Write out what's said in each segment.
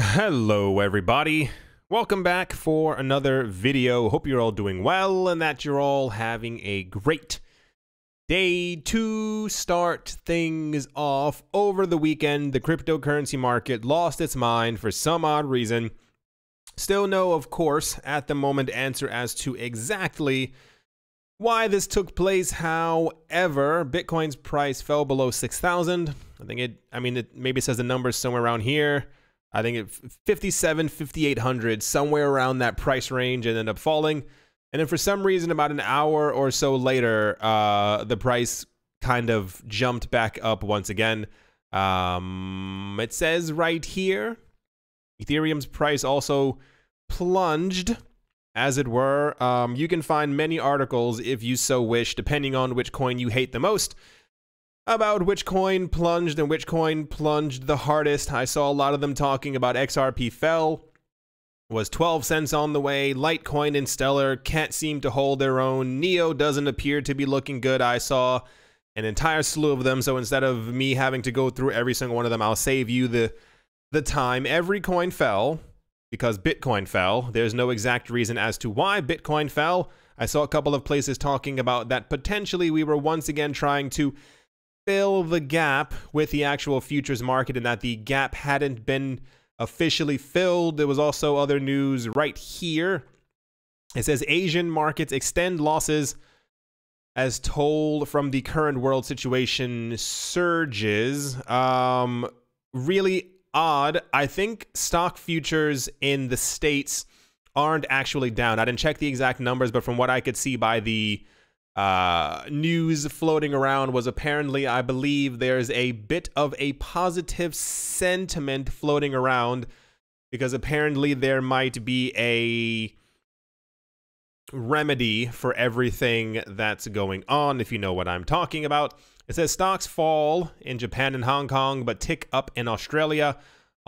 Hello, everybody. Welcome back for another video. Hope you're all doing well and that you're all having a great day to start things off. Over the weekend, the cryptocurrency market lost its mind for some odd reason. Still no, of course, at the moment answer as to exactly why this took place. However, Bitcoin's price fell below 6,000. I think it, I mean, it maybe says the numbers somewhere around here. I think it 57, 5800, somewhere around that price range, and ended up falling. And then for some reason, about an hour or so later, uh, the price kind of jumped back up once again. Um, it says right here, Ethereum's price also plunged, as it were. Um, you can find many articles if you so wish, depending on which coin you hate the most about which coin plunged and which coin plunged the hardest. I saw a lot of them talking about XRP fell, was 12 cents on the way. Litecoin and Stellar can't seem to hold their own. Neo doesn't appear to be looking good. I saw an entire slew of them. So instead of me having to go through every single one of them, I'll save you the the time. Every coin fell because Bitcoin fell. There's no exact reason as to why Bitcoin fell. I saw a couple of places talking about that potentially we were once again trying to fill the gap with the actual futures market and that the gap hadn't been officially filled. There was also other news right here. It says Asian markets extend losses as toll from the current world situation surges. Um, really odd. I think stock futures in the States aren't actually down. I didn't check the exact numbers, but from what I could see by the uh, news floating around was apparently, I believe, there's a bit of a positive sentiment floating around because apparently there might be a remedy for everything that's going on, if you know what I'm talking about. It says stocks fall in Japan and Hong Kong, but tick up in Australia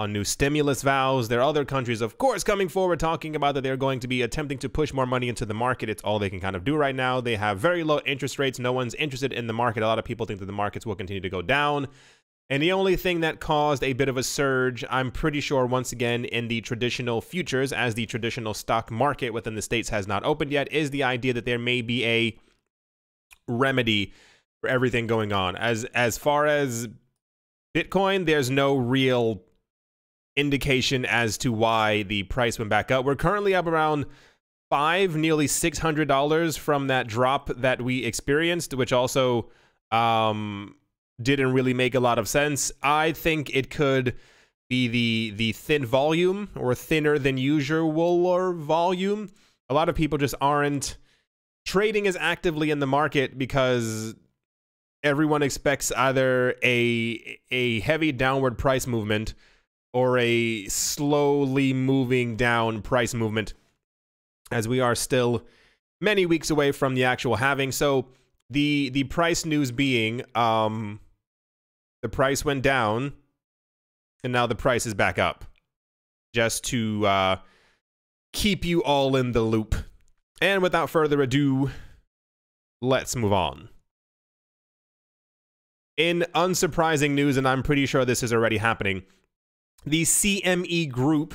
on new stimulus vows. There are other countries, of course, coming forward talking about that they're going to be attempting to push more money into the market. It's all they can kind of do right now. They have very low interest rates. No one's interested in the market. A lot of people think that the markets will continue to go down. And the only thing that caused a bit of a surge, I'm pretty sure, once again, in the traditional futures, as the traditional stock market within the States has not opened yet, is the idea that there may be a remedy for everything going on. As as far as Bitcoin, there's no real indication as to why the price went back up. We're currently up around five, nearly six hundred dollars from that drop that we experienced, which also um, didn't really make a lot of sense. I think it could be the the thin volume or thinner than usual or volume. A lot of people just aren't trading as actively in the market because everyone expects either a a heavy downward price movement or a slowly moving down price movement as we are still many weeks away from the actual halving. So the the price news being um the price went down and now the price is back up. Just to uh keep you all in the loop. And without further ado, let's move on. In unsurprising news, and I'm pretty sure this is already happening, the CME Group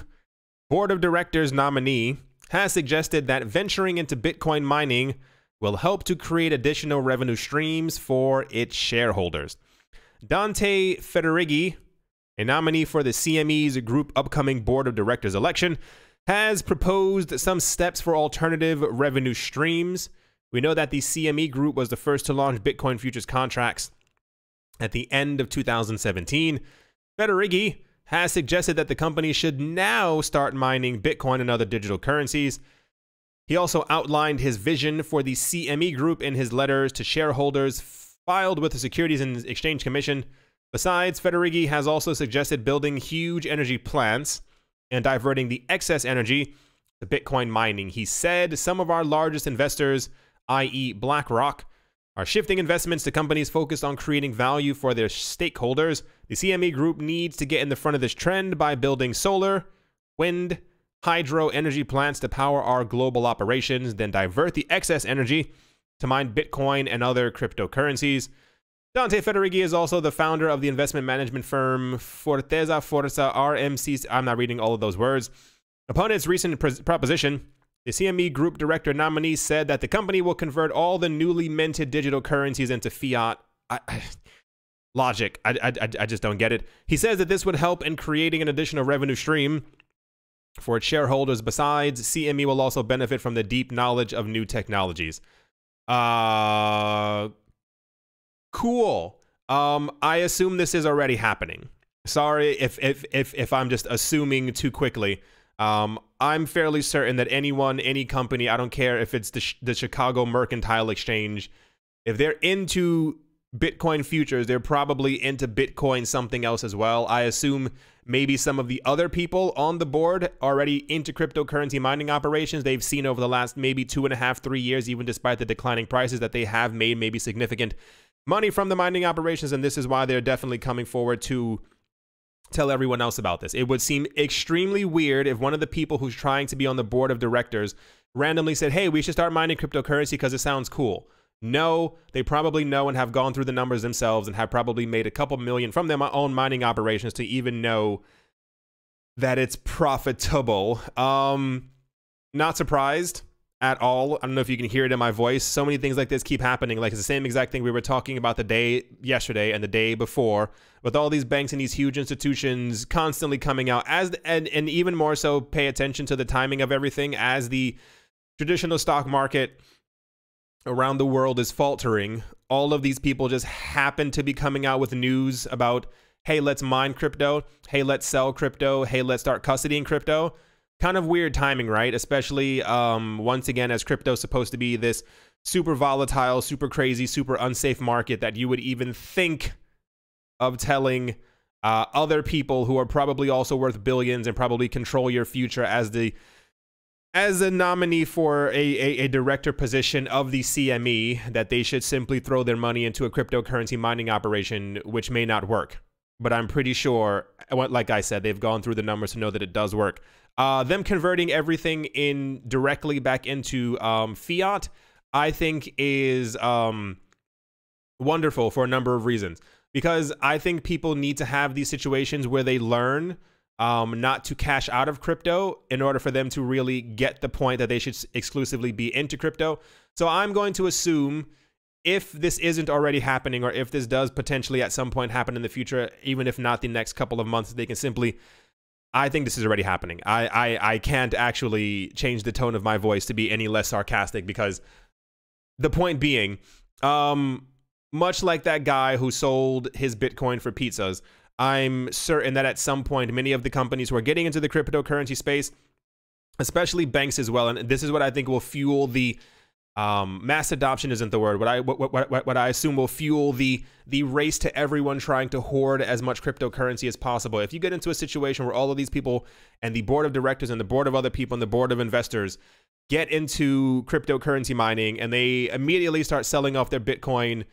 Board of Directors nominee has suggested that venturing into Bitcoin mining will help to create additional revenue streams for its shareholders. Dante Federighi, a nominee for the CME's group upcoming board of directors election, has proposed some steps for alternative revenue streams. We know that the CME group was the first to launch Bitcoin futures contracts at the end of 2017. Federighi has suggested that the company should now start mining Bitcoin and other digital currencies. He also outlined his vision for the CME group in his letters to shareholders filed with the Securities and Exchange Commission. Besides, Federighi has also suggested building huge energy plants and diverting the excess energy to Bitcoin mining. He said some of our largest investors, i.e., BlackRock, are shifting investments to companies focused on creating value for their stakeholders. The CME group needs to get in the front of this trend by building solar, wind, hydro energy plants to power our global operations, then divert the excess energy to mine Bitcoin and other cryptocurrencies. Dante Federighi is also the founder of the investment management firm Forteza Forza RMC. I'm not reading all of those words. Upon its recent proposition, the CME Group Director nominee said that the company will convert all the newly minted digital currencies into fiat. I, I, logic. I, I, I just don't get it. He says that this would help in creating an additional revenue stream for its shareholders. Besides, CME will also benefit from the deep knowledge of new technologies. Uh, cool. Um, I assume this is already happening. Sorry if if if if I'm just assuming too quickly. Um, I'm fairly certain that anyone, any company, I don't care if it's the, the Chicago Mercantile Exchange, if they're into Bitcoin futures, they're probably into Bitcoin something else as well. I assume maybe some of the other people on the board already into cryptocurrency mining operations. They've seen over the last maybe two and a half, three years, even despite the declining prices, that they have made maybe significant money from the mining operations. And this is why they're definitely coming forward to tell everyone else about this. It would seem extremely weird if one of the people who's trying to be on the board of directors randomly said, hey, we should start mining cryptocurrency because it sounds cool. No, they probably know and have gone through the numbers themselves and have probably made a couple million from their own mining operations to even know that it's profitable. Um, not surprised at all. I don't know if you can hear it in my voice. So many things like this keep happening. Like it's the same exact thing we were talking about the day yesterday and the day before, with all these banks and these huge institutions constantly coming out as and and even more so pay attention to the timing of everything as the traditional stock market around the world is faltering, all of these people just happen to be coming out with news about, hey, let's mine crypto. Hey, let's sell crypto. Hey, let's start custodying crypto. Kind of weird timing, right? Especially um, once again, as crypto supposed to be this super volatile, super crazy, super unsafe market that you would even think of telling uh, other people who are probably also worth billions and probably control your future as the as a nominee for a, a, a, director position of the CME that they should simply throw their money into a cryptocurrency mining operation, which may not work. But I'm pretty sure, like I said, they've gone through the numbers to know that it does work. Uh, them converting everything in directly back into um, fiat, I think, is um, wonderful for a number of reasons. Because I think people need to have these situations where they learn um, not to cash out of crypto in order for them to really get the point that they should exclusively be into crypto. So I'm going to assume if this isn't already happening or if this does potentially at some point happen in the future, even if not the next couple of months, they can simply. I think this is already happening. I, I, I can't actually change the tone of my voice to be any less sarcastic because the point being, um, much like that guy who sold his Bitcoin for pizzas, I'm certain that at some point, many of the companies who are getting into the cryptocurrency space, especially banks as well, and this is what I think will fuel the um, mass adoption isn't the word. What I what, what, what, what I assume will fuel the the race to everyone trying to hoard as much cryptocurrency as possible. If you get into a situation where all of these people and the board of directors and the board of other people and the board of investors get into cryptocurrency mining and they immediately start selling off their Bitcoin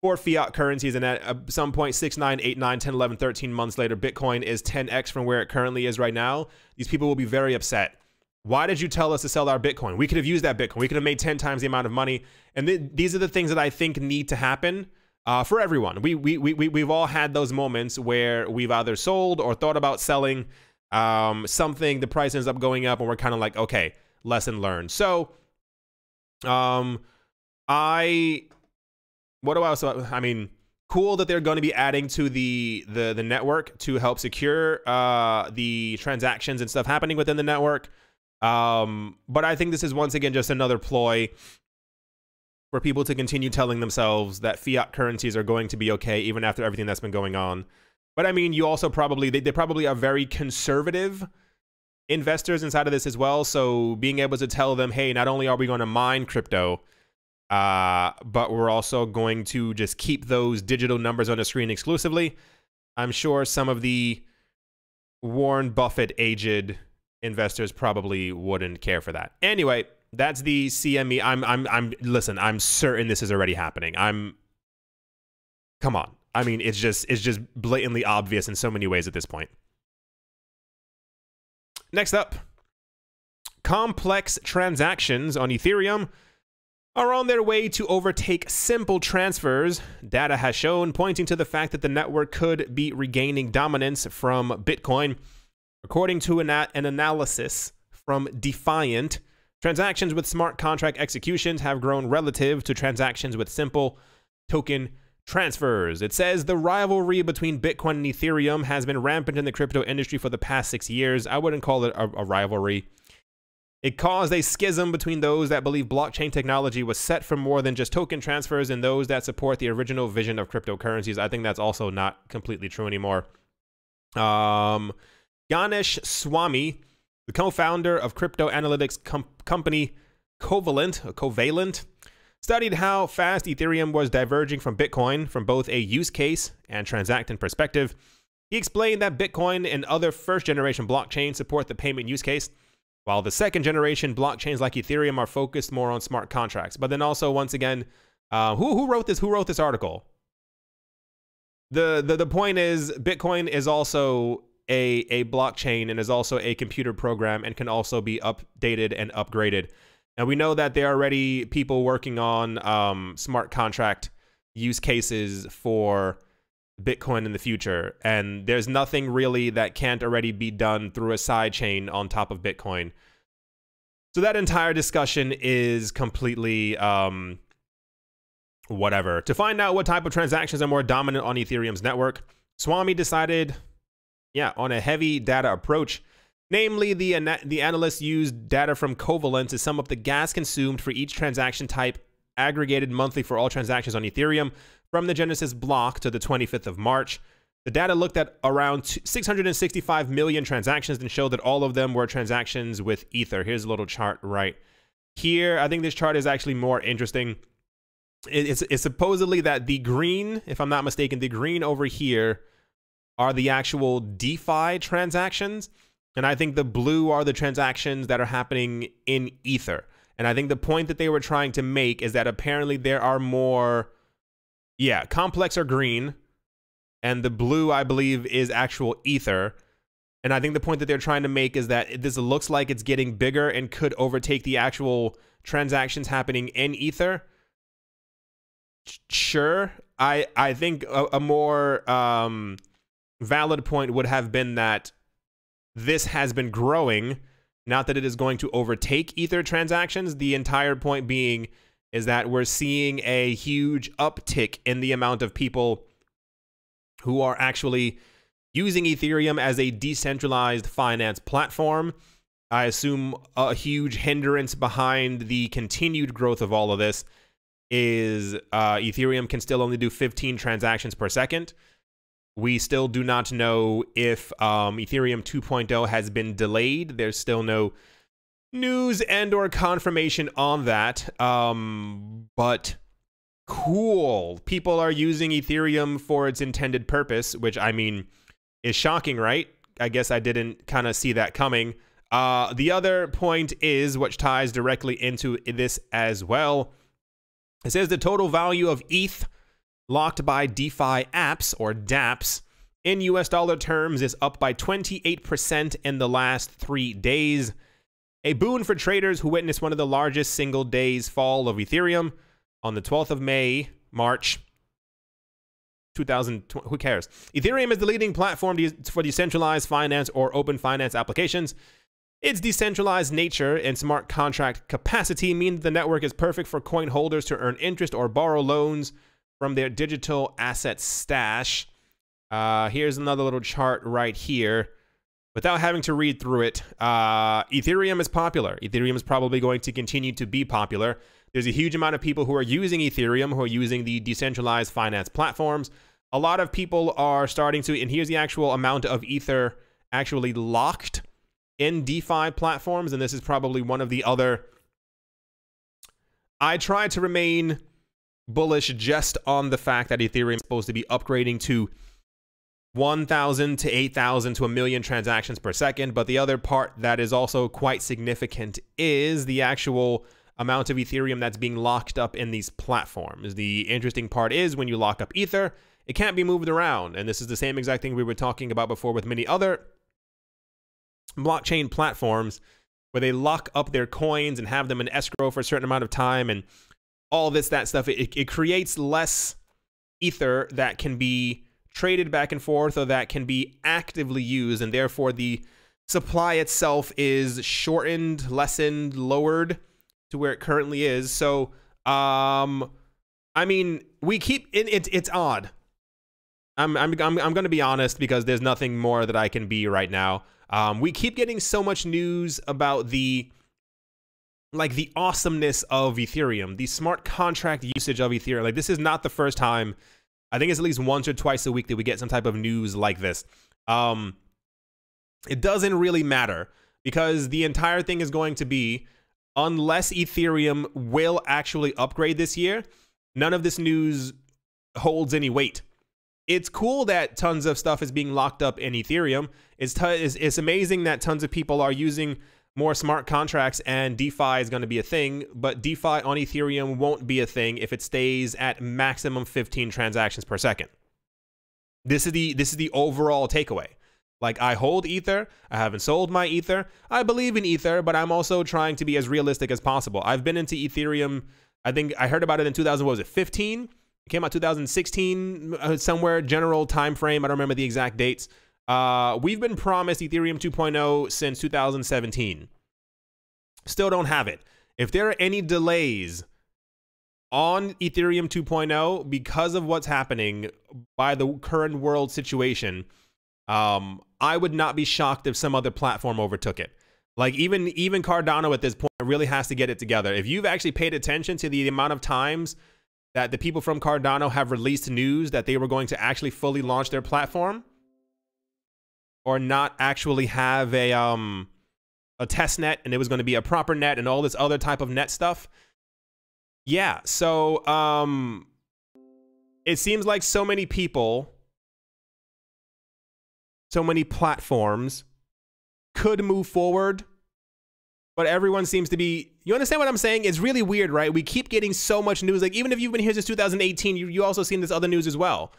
for fiat currencies. And at uh, some point, 6, 9, 8, 9, 10, 11, 13 months later, Bitcoin is 10x from where it currently is right now. These people will be very upset. Why did you tell us to sell our Bitcoin? We could have used that Bitcoin. We could have made 10 times the amount of money. And th- these are the things that I think need to happen uh, for everyone. We, we, we, we, we've all had those moments where we've either sold or thought about selling um, something, the price ends up going up, and we're kind of like, okay, lesson learned. So, um, I what do I also? I mean, cool that they're going to be adding to the the the network to help secure uh, the transactions and stuff happening within the network. Um, but I think this is once again just another ploy for people to continue telling themselves that fiat currencies are going to be okay even after everything that's been going on. But I mean, you also probably they, they probably are very conservative investors inside of this as well. So being able to tell them, hey, not only are we going to mine crypto, uh, but we're also going to just keep those digital numbers on the screen exclusively. I'm sure some of the Warren Buffett aged investors probably wouldn't care for that. Anyway, that's the CME. I'm I'm I'm listen, I'm certain this is already happening. I'm Come on. I mean, it's just it's just blatantly obvious in so many ways at this point. Next up, complex transactions on Ethereum are on their way to overtake simple transfers, data has shown, pointing to the fact that the network could be regaining dominance from Bitcoin. According to an, an analysis from Defiant, transactions with smart contract executions have grown relative to transactions with simple token transfers. It says the rivalry between Bitcoin and Ethereum has been rampant in the crypto industry for the past six years. I wouldn't call it a, a rivalry. It caused a schism between those that believe blockchain technology was set for more than just token transfers and those that support the original vision of cryptocurrencies. I think that's also not completely true anymore. Um, Ganesh Swami, the co-founder of crypto analytics com company Covalent, Covalent, studied how fast Ethereum was diverging from Bitcoin from both a use case and transacting perspective. He explained that Bitcoin and other first generation blockchains support the payment use case while the second generation blockchains like Ethereum are focused more on smart contracts. But then also, once again, uh, who, who wrote this? Who wrote this article? The, the, the point is, Bitcoin is also a, a blockchain and is also a computer program and can also be updated and upgraded. And we know that there are already people working on um, smart contract use cases for Bitcoin in the future. And there's nothing really that can't already be done through a sidechain on top of Bitcoin. So that entire discussion is completely um, whatever. To find out what type of transactions are more dominant on Ethereum's network, Swami decided, yeah, on a heavy data approach. Namely, the, the analysts used data from Covalent to sum up the gas consumed for each transaction type aggregated monthly for all transactions on Ethereum from the Genesis block to the 25th of March. The data looked at around 665 million transactions and showed that all of them were transactions with Ether. Here's a little chart right here. I think this chart is actually more interesting. It's, it's supposedly that the green, if I'm not mistaken, the green over here are the actual DeFi transactions. And I think the blue are the transactions that are happening in Ether. And I think the point that they were trying to make is that apparently there are more yeah, complex are green, and the blue, I believe, is actual ether. And I think the point that they're trying to make is that this looks like it's getting bigger and could overtake the actual transactions happening in ether. Sure, I I think a, a more um, valid point would have been that this has been growing, not that it is going to overtake ether transactions. The entire point being is that we're seeing a huge uptick in the amount of people who are actually using Ethereum as a decentralized finance platform. I assume a huge hindrance behind the continued growth of all of this is uh, Ethereum can still only do 15 transactions per second. We still do not know if um, Ethereum 2.0 has been delayed. There's still no news and or confirmation on that. Um, but cool. People are using Ethereum for its intended purpose, which I mean is shocking, right? I guess I didn't kind of see that coming. Uh, the other point is, which ties directly into this as well. It says the total value of ETH locked by DeFi apps or dApps in US dollar terms is up by 28% in the last three days. A boon for traders who witnessed one of the largest single days fall of Ethereum on the 12th of May, March 2020. Who cares? Ethereum is the leading platform for decentralized finance or open finance applications. Its decentralized nature and smart contract capacity mean that the network is perfect for coin holders to earn interest or borrow loans from their digital asset stash. Uh, here's another little chart right here without having to read through it, uh, Ethereum is popular. Ethereum is probably going to continue to be popular. There's a huge amount of people who are using Ethereum, who are using the decentralized finance platforms. A lot of people are starting to, and here's the actual amount of Ether actually locked in DeFi platforms, and this is probably one of the other. I try to remain bullish just on the fact that Ethereum is supposed to be upgrading to 1,000 to 8,000 to a million transactions per second. But the other part that is also quite significant is the actual amount of Ethereum that's being locked up in these platforms. The interesting part is when you lock up Ether, it can't be moved around. And this is the same exact thing we were talking about before with many other blockchain platforms where they lock up their coins and have them in escrow for a certain amount of time. And all this that stuff. It, it creates less ether that can be traded back and forth or that can be actively used, and therefore the supply itself is shortened, lessened, lowered to where it currently is. So, um, I mean, we keep it, it it's odd. I'm I'm I'm, I'm going to be honest because there's nothing more that I can be right now. Um, we keep getting so much news about the like the awesomeness of Ethereum, the smart contract usage of Ethereum. Like this is not the first time. I think it's at least once or twice a week that we get some type of news like this. Um, it doesn't really matter because the entire thing is going to be unless Ethereum will actually upgrade this year, none of this news holds any weight. It's cool that tons of stuff is being locked up in Ethereum. It's, it's, it's amazing that tons of people are using more smart contracts and DeFi is going to be a thing, but DeFi on Ethereum won't be a thing if it stays at maximum 15 transactions per second. This is the this is the overall takeaway. Like I hold Ether, I haven't sold my Ether. I believe in Ether, but I'm also trying to be as realistic as possible. I've been into Ethereum. I think I heard about it in 2000. What was it? 15. It came out 2016 uh, somewhere. General time frame. I don't remember the exact dates. Uh, we've been promised Ethereum 2.0 since 2017. Still don't have it. If there are any delays on Ethereum 2.0 because of what's happening by the current world situation, um, I would not be shocked if some other platform overtook it. Like even even Cardano at this point really has to get it together. If you've actually paid attention to the amount of times that the people from Cardano have released news that they were going to actually fully launch their platform, or not actually have a um a test net and it was going to be a proper net and all this other type of net stuff. Yeah, so um it seems like so many people so many platforms could move forward but everyone seems to be you understand what i'm saying? It's really weird right? We keep getting so much news like even if you've been here since 2018 you, you also seen this other news as well.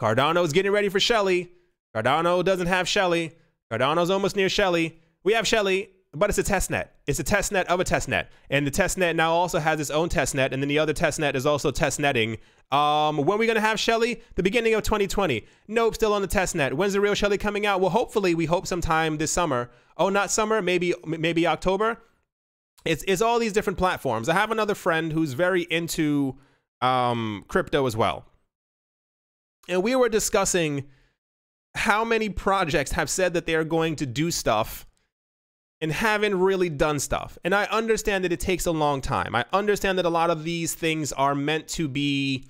Cardano is getting ready for Shelley Cardano doesn't have Shelley. Cardano's almost near Shelley. We have Shelley, but it's a test net. It's a test net of a test net. And the test net now also has its own test net, and then the other test net is also test netting. Um, when are we going to have Shelley? The beginning of 2020. Nope, still on the test net. When's the real Shelley coming out? Well, hopefully, we hope sometime this summer. Oh, not summer, maybe maybe October. It's, it's all these different platforms. I have another friend who's very into um, crypto as well. And we were discussing how many projects have said that they are going to do stuff and haven't really done stuff. And I understand that it takes a long time. I understand that a lot of these things are meant to be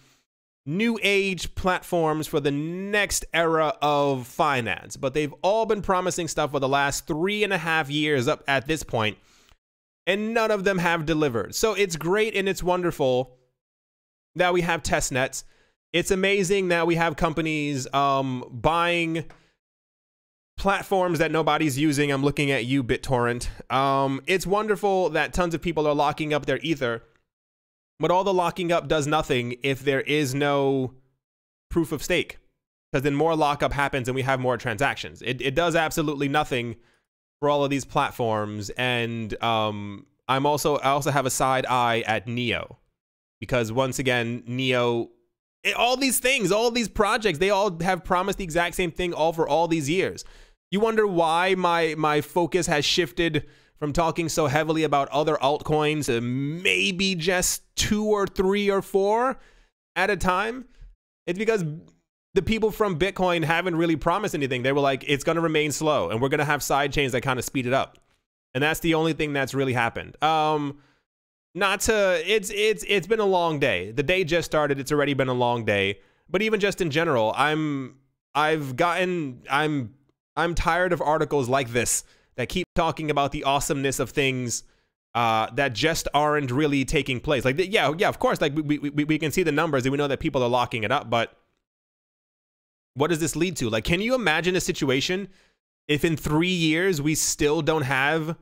new age platforms for the next era of finance, but they've all been promising stuff for the last three and a half years up at this point, and none of them have delivered. So it's great and it's wonderful that we have test nets it's amazing that we have companies um, buying platforms that nobody's using. I'm looking at you, BitTorrent. Um, it's wonderful that tons of people are locking up their Ether, but all the locking up does nothing if there is no proof of stake. Because then more lockup happens and we have more transactions. It, it does absolutely nothing for all of these platforms. And um, I'm also I also have a side eye at Neo because once again, Neo all these things, all these projects, they all have promised the exact same thing all for all these years. You wonder why my my focus has shifted from talking so heavily about other altcoins to maybe just two or three or four at a time? It's because the people from Bitcoin haven't really promised anything. They were like, it's going to remain slow and we're going to have side chains that kind of speed it up. And that's the only thing that's really happened. Um, not to it's it's it's been a long day. The day just started. It's already been a long day. But even just in general, I'm I've gotten I'm I'm tired of articles like this that keep talking about the awesomeness of things uh, that just aren't really taking place. Like, yeah, yeah, of course, like we, we, we can see the numbers and we know that people are locking it up, but what does this lead to? Like, can you imagine a situation if in three years we still don't have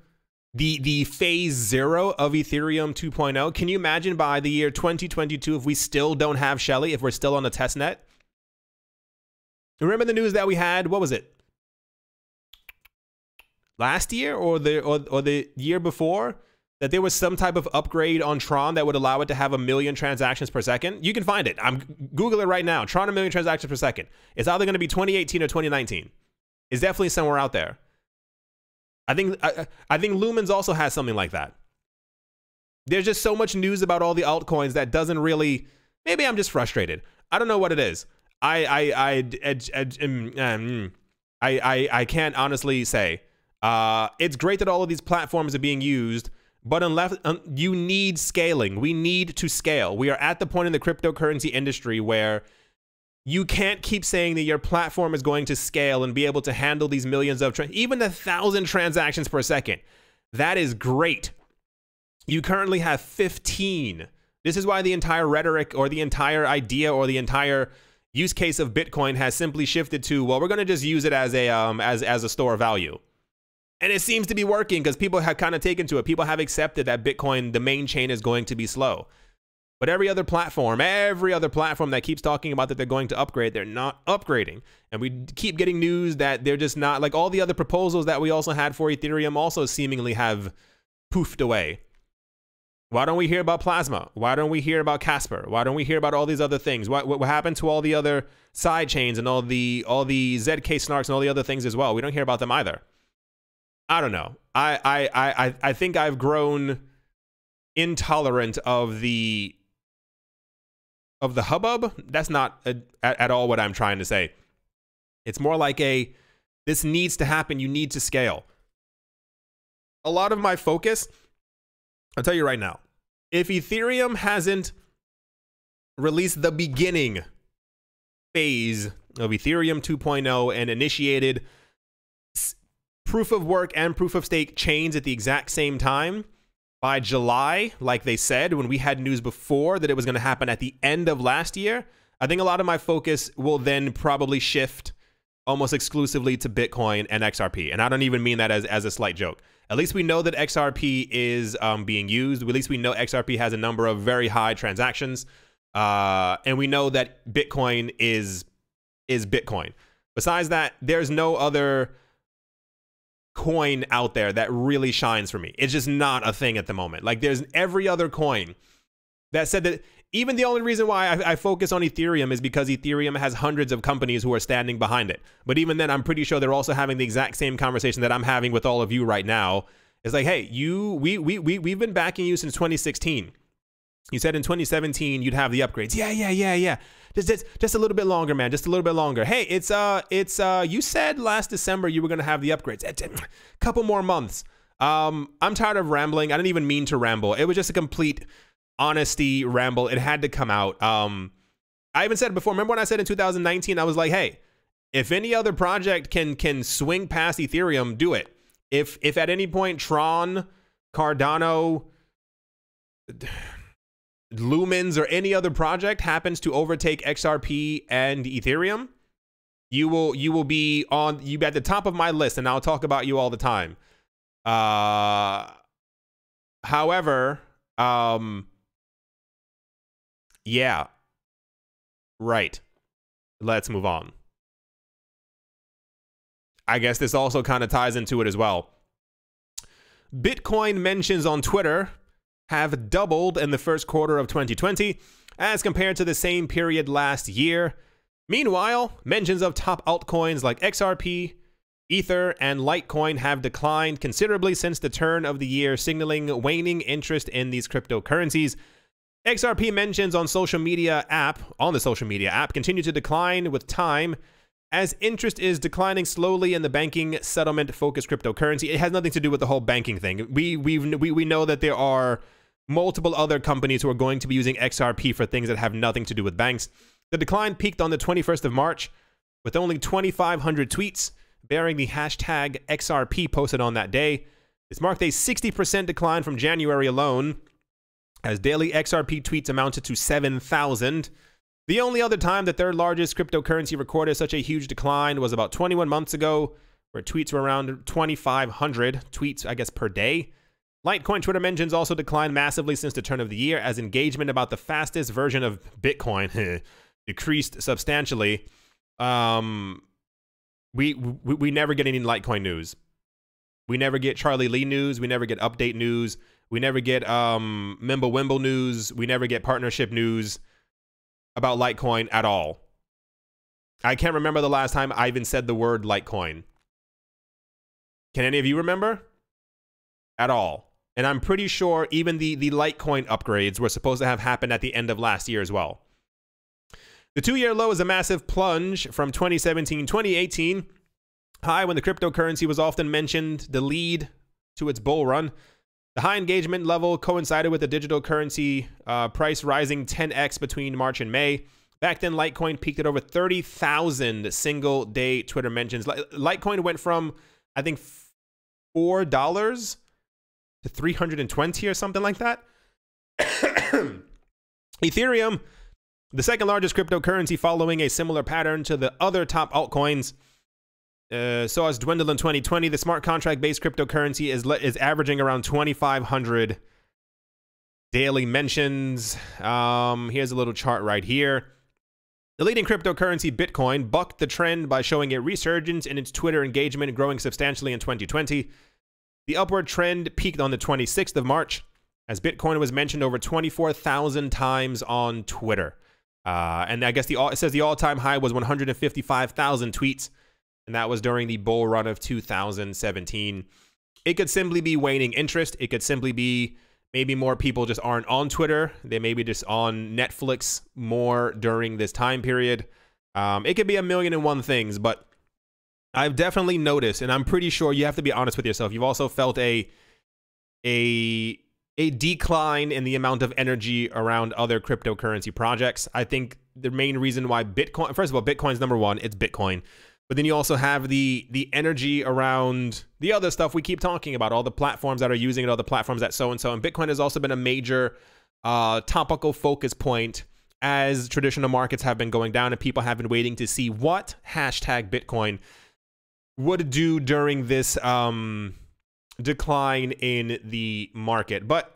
the the phase zero of Ethereum 2.0. Can you imagine by the year 2022 if we still don't have Shelley, if we're still on the test net? Remember the news that we had? What was it? Last year or the or, or the year before that there was some type of upgrade on Tron that would allow it to have a million transactions per second, you can find it. I'm Google it right now. Tron a million transactions per second. It's either going to be 2018 or 2019. It's definitely somewhere out there. I think I, I think Lumens also has something like that. There's just so much news about all the altcoins that doesn't really. Maybe I'm just frustrated. I don't know what it is. I I I I, um, um, I, I, I can't honestly say. Uh, it's great that all of these platforms are being used, but unless um, you need scaling, we need to scale. We are at the point in the cryptocurrency industry where you can't keep saying that your platform is going to scale and be able to handle these millions of even a thousand transactions per second. That is great. You currently have 15. This is why the entire rhetoric or the entire idea or the entire use case of Bitcoin has simply shifted to, well, we're going to just use it as a um, as as a store of value. And it seems to be working because people have kind of taken to it. People have accepted that Bitcoin, the main chain, is going to be slow. But every other platform, every other platform that keeps talking about that they're going to upgrade, they're not upgrading. And we keep getting news that they're just not like all the other proposals that we also had for Ethereum also seemingly have poofed away. Why don't we hear about Plasma? Why don't we hear about Casper? Why don't we hear about all these other things? What, what happened to all the other side chains and all the all the ZK snarks and all the other things as well? We don't hear about them either. I don't know. I I I I think I've grown intolerant of the of the hubbub. That's not a, at, at all what I'm trying to say. It's more like a this needs to happen. You need to scale. A lot of my focus I'll tell you right now, if Ethereum hasn't released the beginning phase of Ethereum 2.0 and initiated proof of work and proof of stake chains at the exact same time by July, like they said when we had news before that it was going to happen at the end of last year, I think a lot of my focus will then probably shift almost exclusively to Bitcoin and XRP. And I don't even mean that as, as a slight joke. At least we know that XRP is um, being used. At least we know XRP has a number of very high transactions, uh, and we know that Bitcoin is is Bitcoin. Besides that, there's no other coin out there that really shines for me. It's just not a thing at the moment. Like there's every other coin that said that even the only reason why I, I, focus on Ethereum is because Ethereum has hundreds of companies who are standing behind it. But even then, I'm pretty sure they're also having the exact same conversation that I'm having with all of you right now. It's like, hey, you, we, we, we, we've been backing you since 2016. You said in 2017 you'd have the upgrades. Yeah, yeah, yeah, yeah. Just, just, just a little bit longer, man. Just a little bit longer. Hey, it's uh, it's uh, you said last December you were gonna have the upgrades. A couple more months. Um, I'm tired of rambling. I didn't even mean to ramble. It was just a complete honesty ramble. It had to come out. Um, I even said before. Remember when I said in 2019, I was like, hey, if any other project can can swing past Ethereum, do it. If if at any point Tron, Cardano, Lumens, or any other project happens to overtake XRP and Ethereum, you will you will be on you at the top of my list, and I'll talk about you all the time. Uh, however, um, yeah. Right. Let's move on. I guess this also kind of ties into it as well. Bitcoin mentions on Twitter have doubled in the first quarter of 2020 as compared to the same period last year. Meanwhile, mentions of top altcoins like XRP, Ether, and Litecoin have declined considerably since the turn of the year, signaling waning interest in these cryptocurrencies. XRP mentions on social media app, on the social media app, continue to decline with time as interest is declining slowly in the banking settlement focused cryptocurrency. It has nothing to do with the whole banking thing. We we we we know that there are multiple other companies who are going to be using XRP for things that have nothing to do with banks. The decline peaked on the 21st of March with only 2,500 tweets bearing the hashtag XRP posted on that day. This marked a 60% decline from January alone as daily XRP tweets amounted to 7,000. The only other time the third largest cryptocurrency recorded such a huge decline was about 21 months ago, where tweets were around 2,500 tweets, I guess, per day. Litecoin Twitter mentions also declined massively since the turn of the year, as engagement about the fastest version of Bitcoin decreased substantially. Um, we, we we never get any Litecoin news. We never get Charlie Lee news. We never get update news We never get um Mimblewimble news. We never get partnership news about Litecoin at all. I can't remember the last time I even said the word Litecoin. Can any of you remember? At all. And I'm pretty sure even the, the Litecoin upgrades were supposed to have happened at the end of last year as well. The two year low is a massive plunge from 2017 2018 high when the cryptocurrency was often mentioned, the lead to its bull run. The high engagement level coincided with the digital currency uh, price rising 10x between March and May. Back then, Litecoin peaked at over 30,000 single day Twitter mentions. Litecoin went from, I think, $4 to 320 or something like that. Ethereum, the second largest cryptocurrency, following a similar pattern to the other top altcoins, uh, saw us dwindle in 2020. The smart contract based cryptocurrency is is averaging around 2,500 daily mentions. Um, here's a little chart right here. The leading cryptocurrency, Bitcoin, bucked the trend by showing a resurgence in its Twitter engagement, growing substantially in 2020. The upward trend peaked on the 26th of March, as Bitcoin was mentioned over 24,000 times on Twitter. Uh, and I guess the it says the all-time high was 155,000 tweets and that was during the bull run of 2017. It could simply be waning interest. It could simply be maybe more people just aren't on Twitter. They may be just on Netflix more during this time period. Um, it could be a million and one things, but I've definitely noticed, and I'm pretty sure you have to be honest with yourself. You've also felt a a a decline in the amount of energy around other cryptocurrency projects. I think the main reason why Bitcoin, first of all, Bitcoin's number one. It's Bitcoin. But then you also have the the energy around the other stuff we keep talking about, all the platforms that are using it, all the platforms that so and so. And Bitcoin has also been a major uh, topical focus point as traditional markets have been going down and people have been waiting to see what hashtag Bitcoin would do during this um, decline in the market. But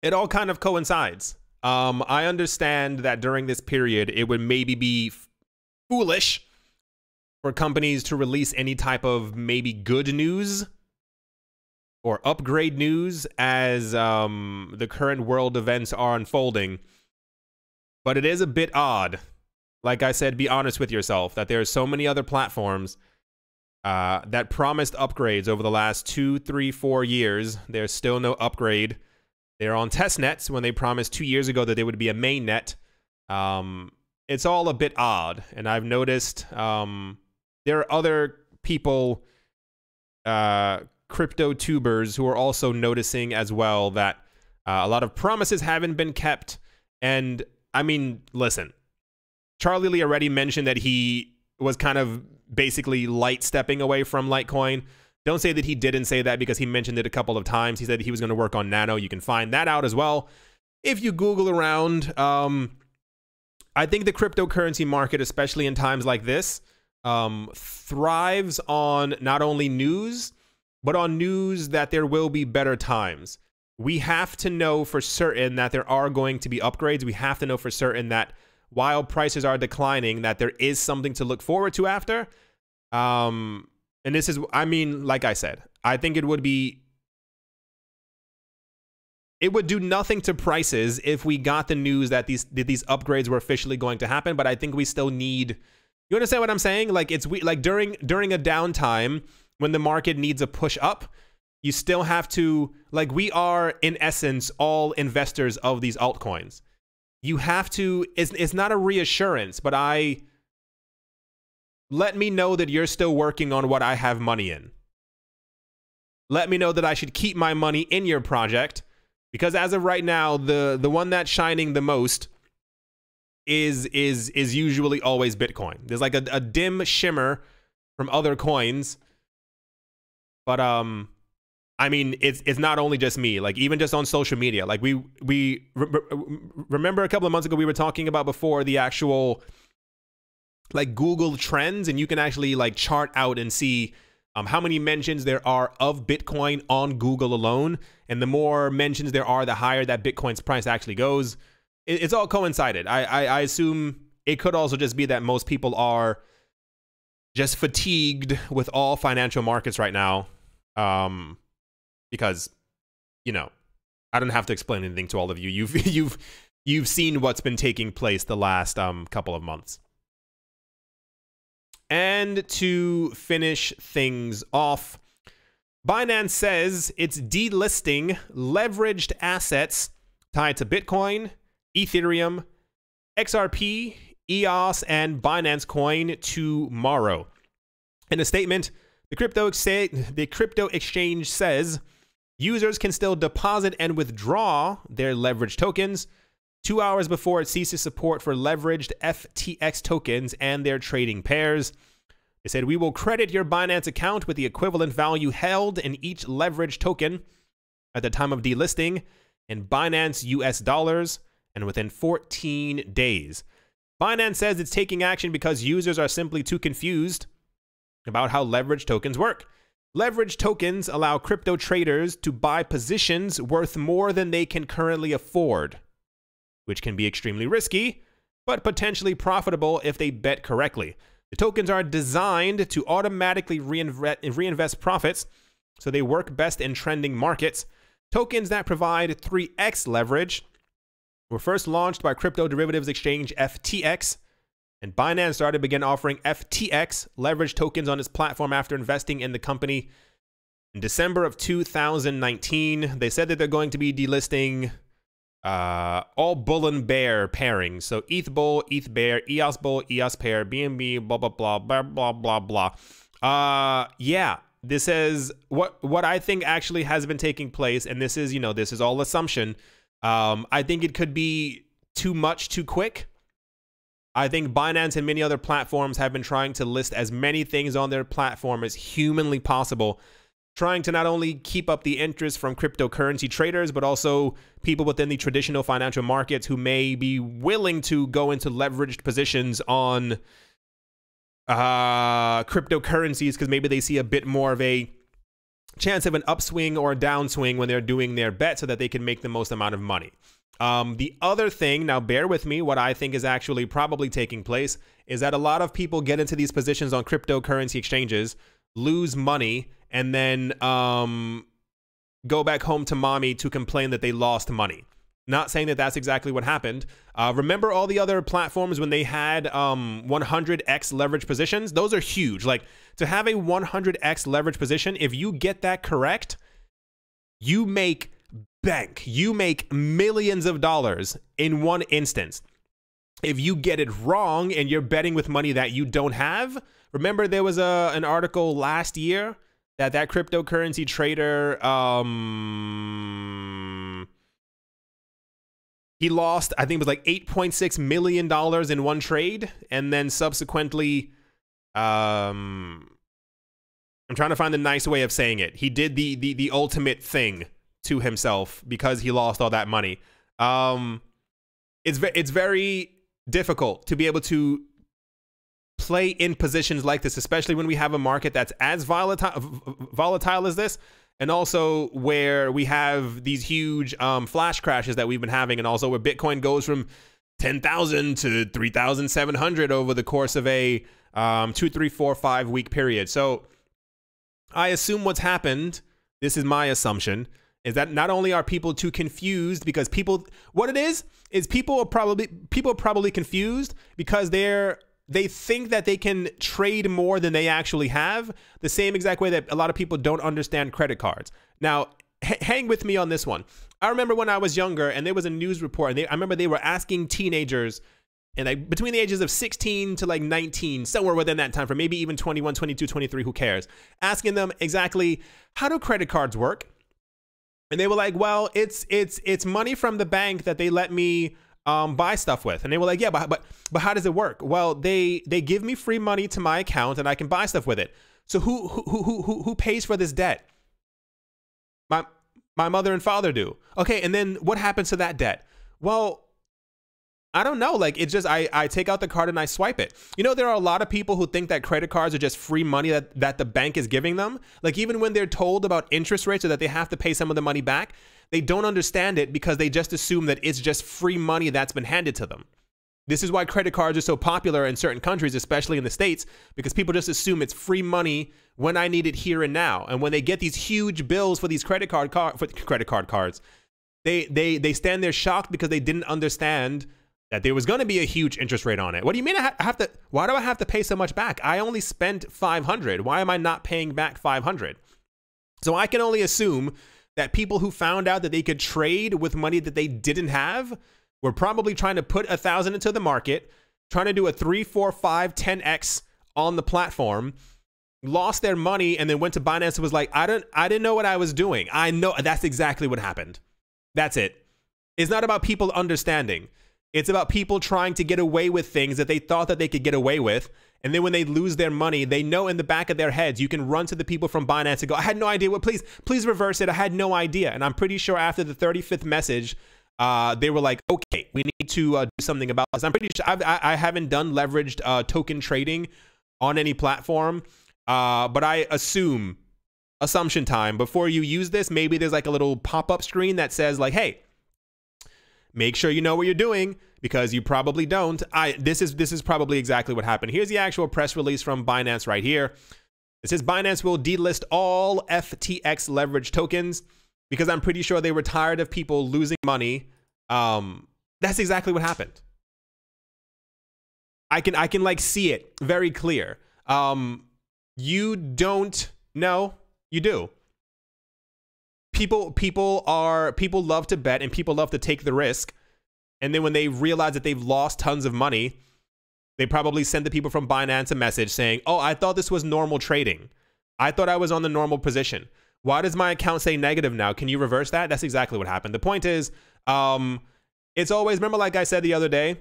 it all kind of coincides. Um, I understand that during this period, it would maybe be foolish for companies to release any type of maybe good news or upgrade news as um, the current world events are unfolding. But it is a bit odd. Like I said, be honest with yourself that there are so many other platforms uh, that promised upgrades over the last two, three, four years. There's still no upgrade. They're on test nets when they promised two years ago that they would be a main net. Um, it's all a bit odd. And I've noticed um, there are other people, uh, crypto tubers, who are also noticing as well that uh, a lot of promises haven't been kept. And I mean, listen, Charlie Lee already mentioned that he was kind of basically light stepping away from Litecoin. Don't say that he didn't say that because he mentioned it a couple of times. He said he was going to work on Nano. You can find that out as well if you Google around. Um, I think the cryptocurrency market, especially in times like this, um, thrives on not only news, but on news that there will be better times. We have to know for certain that there are going to be upgrades. We have to know for certain that while prices are declining, that there is something to look forward to after. Um, and this is, I mean, like I said, I think it would be, it would do nothing to prices if we got the news that these that these upgrades were officially going to happen. But I think we still need you understand what I'm saying? Like it's we like during during a downtime when the market needs a push up, you still have to like we are in essence all investors of these altcoins. You have to it's it's not a reassurance, but I let me know that you're still working on what I have money in. Let me know that I should keep my money in your project because as of right now, the the one that's shining the most is is is usually always Bitcoin. There's like a, a dim shimmer from other coins, but um, I mean, it's it's not only just me. Like even just on social media, like we we re remember a couple of months ago we were talking about before the actual like Google Trends, and you can actually like chart out and see um, how many mentions there are of Bitcoin on Google alone. And the more mentions there are, the higher that Bitcoin's price actually goes it, it's all coincided. I, I I assume it could also just be that most people are just fatigued with all financial markets right now, um, because you know I don't have to explain anything to all of you. You've you've you've seen what's been taking place the last um, couple of months. And to finish things off, Binance says it's delisting leveraged assets tied to Bitcoin, Ethereum, XRP, EOS, and Binance Coin tomorrow. In a statement, the crypto, the crypto exchange says users can still deposit and withdraw their leveraged tokens two hours before it ceases support for leveraged FTX tokens and their trading pairs. They said, We will credit your Binance account with the equivalent value held in each leveraged token at the time of delisting in Binance US dollars and within 14 days. Binance says it's taking action because users are simply too confused about how leverage tokens work. Leverage tokens allow crypto traders to buy positions worth more than they can currently afford, which can be extremely risky, but potentially profitable if they bet correctly. The tokens are designed to automatically reinvest profits, so they work best in trending markets. Tokens that provide 3x leverage were first launched by crypto derivatives exchange FTX, and Binance started to begin offering FTX leverage tokens on its platform after investing in the company in December of 2019. They said that they're going to be delisting uh, all bull and bear pairings. So ETH bull, ETH bear, EOS bull, EOS pair, BNB, blah blah blah blah blah blah blah. Uh, yeah, this is what what I think actually has been taking place, and this is you know this is all assumption. Um, I think it could be too much too quick. I think Binance and many other platforms have been trying to list as many things on their platform as humanly possible trying to not only keep up the interest from cryptocurrency traders, but also people within the traditional financial markets who may be willing to go into leveraged positions on uh, cryptocurrencies because maybe they see a bit more of a chance of an upswing or a downswing when they're doing their bet so that they can make the most amount of money. Um, the other thing, now bear with me, what I think is actually probably taking place is that a lot of people get into these positions on cryptocurrency exchanges, lose money, and then um, go back home to mommy to complain that they lost money. Not saying that that's exactly what happened. Uh, remember all the other platforms when they had um, 100x leverage positions? Those are huge. Like to have a 100x leverage position, if you get that correct, you make bank. You make millions of dollars in one instance. If you get it wrong and you're betting with money that you don't have, remember there was a an article last year that that cryptocurrency trader um he lost i think it was like 8.6 million dollars in one trade and then subsequently um i'm trying to find the nice way of saying it. He did the the, the ultimate thing to himself because he lost all that money. Um it's it's very difficult to be able to play in positions like this, especially when we have a market that's as volatile, volatile as this, and also where we have these huge um, flash crashes that we've been having, and also where Bitcoin goes from 10,000 to 3,700 over the course of a um, two, three, four, five week period. So I assume what's happened, this is my assumption, is that not only are people too confused because people, what it is, is people are probably, people are probably confused because they're they think that they can trade more than they actually have, the same exact way that a lot of people don't understand credit cards. Now, hang with me on this one. I remember when I was younger and there was a news report and they, I remember they were asking teenagers and like between the ages of 16 to like 19 somewhere within that time frame, maybe even 21 22 23 who cares asking them exactly how do credit cards work and they were like well it's it's it's money from the bank that they let me um, buy stuff with. And they were like, yeah, but, but, but how does it work? Well, they, they give me free money to my account and I can buy stuff with it. So who, who, who, who, who pays for this debt? My, my mother and father do. Okay. And then what happens to that debt? Well, I don't know. Like it's just I, I take out the card and I swipe it. You know, there are a lot of people who think that credit cards are just free money that, that the bank is giving them. Like even when they're told about interest rates or that they have to pay some of the money back, they don't understand it because they just assume that it's just free money that's been handed to them. This is why credit cards are so popular in certain countries, especially in the States, because people just assume it's free money when I need it here and now. And when they get these huge bills for these credit card car- for credit card cards, they they they stand there shocked because they didn't understand that there was going to be a huge interest rate on it. What do you mean I have to why do I have to pay so much back? I only spent 500. Why am I not paying back 500? So I can only assume that people who found out that they could trade with money that they didn't have were probably trying to put a thousand into the market, trying to do a three, four, five, 10x on the platform, lost their money, and then went to Binance and was like, I don't I didn't know what I was doing. I know that's exactly what happened. That's it. It's not about people understanding. It's about people trying to get away with things that they thought that they could get away with. And then when they lose their money, they know in the back of their heads, you can run to the people from Binance and go, I had no idea what, please, please reverse it. I had no idea. And I'm pretty sure after the 35th message, uh, they were like, okay, we need to uh, do something about this. I'm pretty sure I've, I, I haven't done leveraged uh, token trading on any platform, uh, but I assume assumption time before you use this, maybe there's like a little pop up screen that says like, hey, make sure you know what you're doing because you probably don't. I this is this is probably exactly what happened. Here's the actual press release from Binance right here. It says Binance will delist all FTX leverage tokens because I'm pretty sure they were tired of people losing money. Um, that's exactly what happened. I can I can like see it very clear. Um, you don't know, you do. People people are people love to bet and people love to take the risk. And then when they realize that they've lost tons of money, they probably send the people from Binance a message saying, Oh, I thought this was normal trading. I thought I was on the normal position. Why does my account say negative now? Can you reverse that? That's exactly what happened. The point is, um, it's always, remember, like I said the other day,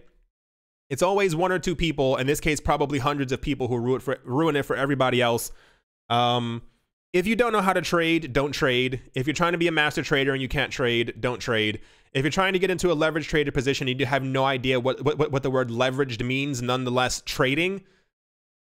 it's always one or two people, in this case, probably hundreds of people who ruin, it for, ruin it for everybody else. Um, if you don't know how to trade, don't trade. If you're trying to be a master trader and you can't trade, don't trade. If you're trying to get into a leverage trader position and you have no idea what, what, what the word leveraged means, nonetheless trading,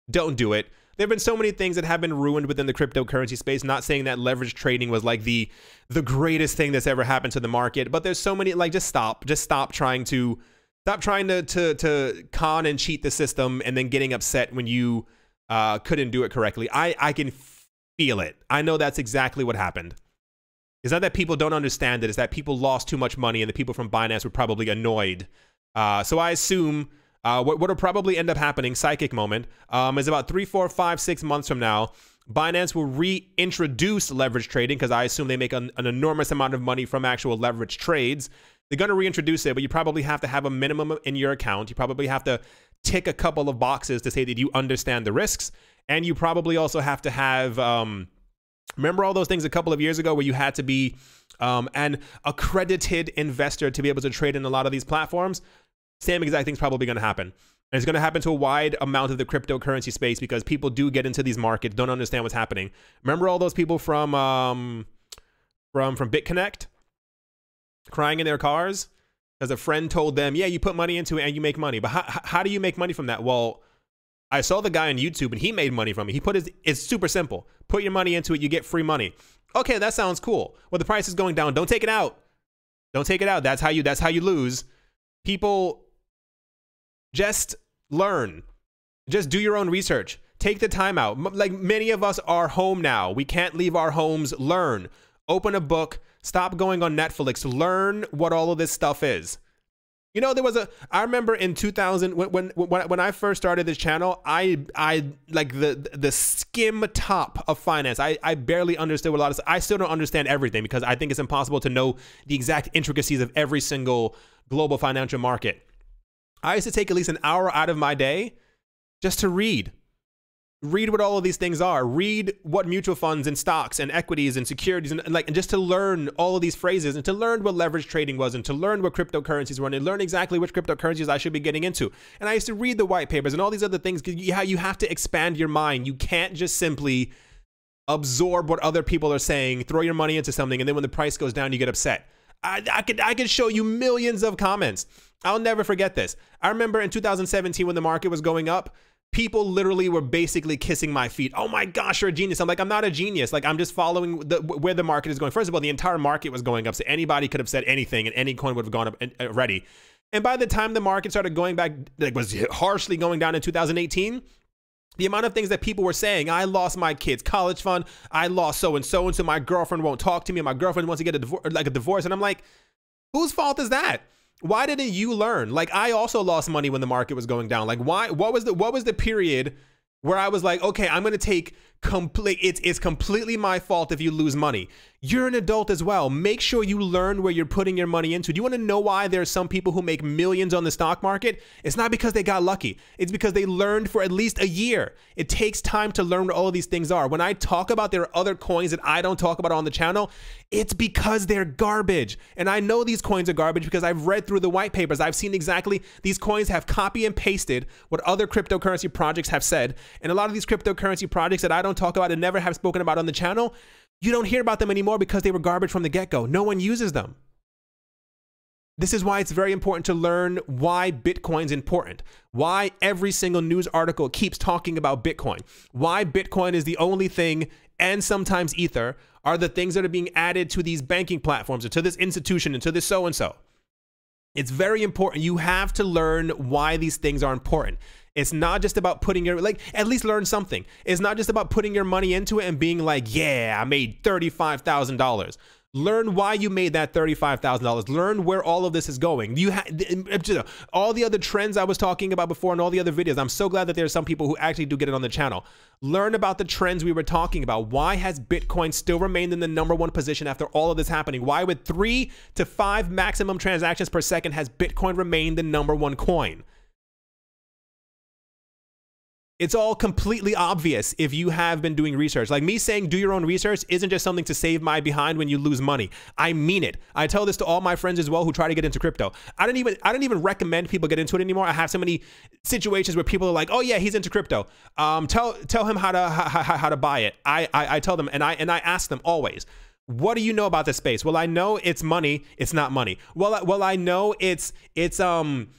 don't do it. There have been so many things that have been ruined within the cryptocurrency space. Not saying that leverage trading was like the the greatest thing that's ever happened to the market, but there's so many like just stop, just stop trying to stop trying to to to con and cheat the system and then getting upset when you uh, couldn't do it correctly. I I can feel it. I know that's exactly what happened. It's not that people don't understand it. It's that people lost too much money and the people from Binance were probably annoyed. Uh, so I assume uh, what will probably end up happening, psychic moment, um, is about three, four, five, six months from now. Binance will reintroduce leverage trading because I assume they make an, an, enormous amount of money from actual leverage trades. They're going to reintroduce it, but you probably have to have a minimum in your account. You probably have to tick a couple of boxes to say that you understand the risks. And you probably also have to have. Um, remember all those things a couple of years ago where you had to be um, an accredited investor to be able to trade in a lot of these platforms? Same exact thing's probably going to happen. And it's going to happen to a wide amount of the cryptocurrency space because people do get into these markets, don't understand what's happening. Remember all those people from um, from from BitConnect crying in their cars because a friend told them, "Yeah, you put money into it and you make money." But how, how do you make money from that? Well, I saw the guy on YouTube and he made money from it. He put his, it's super simple. Put your money into it, you get free money. Okay, that sounds cool. Well, the price is going down. Don't take it out. Don't take it out. That's how you, that's how you lose. People just learn. Just do your own research. Take the time out. Like many of us are home now. We can't leave our homes. Learn. Open a book. Stop going on Netflix. Learn what all of this stuff is. You know, there was a. I remember in 2000 when when when I first started this channel, I I like the the skim top of finance. I I barely understood a lot of. I still don't understand everything because I think it's impossible to know the exact intricacies of every single global financial market. I used to take at least an hour out of my day just to read read what all of these things are. Read what mutual funds and stocks and equities and securities and, and, like and just to learn all of these phrases and to learn what leverage trading was and to learn what cryptocurrencies were and learn exactly which cryptocurrencies I should be getting into. And I used to read the white papers and all these other things yeah you have to expand your mind. You can't just simply absorb what other people are saying throw your money into something and then when the price goes down you get upset. I, I could I could show you millions of comments. I'll never forget this. I remember in 2017 when the market was going up people literally were basically kissing my feet. Oh my gosh, you're a genius. I'm like, I'm not a genius. Like, I'm just following the, where the market is going. First of all, the entire market was going up, so anybody could have said anything, and any coin would have gone up already. Uh, and by the time the market started going back, like was harshly going down in 2018, the amount of things that people were saying, I lost my kid's college fund, I lost so and so, and so my girlfriend won't talk to me, my girlfriend wants to get a divorce, like a divorce, and I'm like, Whose fault is that? Why didn't you learn? Like I also lost money when the market was going down. Like why what was the what was the period where I was like, okay, I'm gonna take complete it's it's completely my fault if you lose money. You're an adult as well. Make sure you learn where you're putting your money into. Do you want to know why there are some people who make millions on the stock market? It's not because they got lucky. It's because they learned for at least a year. It takes time to learn what all of these things are. When I talk about there are other coins that I don't talk about on the channel, it's because they're garbage. And I know these coins are garbage because I've read through the white papers. I've seen exactly these coins have copy and pasted what other cryptocurrency projects have said. And a lot of these cryptocurrency projects that I don't talk about and never have spoken about on the channel, you don't hear about them anymore because they were garbage from the get go. No one uses them. This is why it's very important to learn why Bitcoin's important, why every single news article keeps talking about Bitcoin, why Bitcoin is the only thing, and sometimes Ether are the things that are being added to these banking platforms or to this institution and to this so and so. It's very important. You have to learn why these things are important. It's not just about putting your like at least learn something. It's not just about putting your money into it and being like, "Yeah, I made $35,000." Learn why you made that $35,000. Learn where all of this is going. You have all the other trends I was talking about before and all the other videos. I'm so glad that there's some people who actually do get it on the channel. Learn about the trends we were talking about. Why has Bitcoin still remained in the number one position after all of this happening? Why with 3 to 5 maximum transactions per second has Bitcoin remained the number one coin? It's all completely obvious if you have been doing research. Like me saying do your own research isn't just something to save my behind when you lose money. I mean it. I tell this to all my friends as well who try to get into crypto. I don't even I don't even recommend people get into it anymore. I have so many situations where people are like, "Oh yeah, he's into crypto. Um, tell tell him how to how, how to buy it." I, I I tell them and I and I ask them always, what do you know about this space? Well, I know it's money. It's not money. Well, I, well, I know it's it's um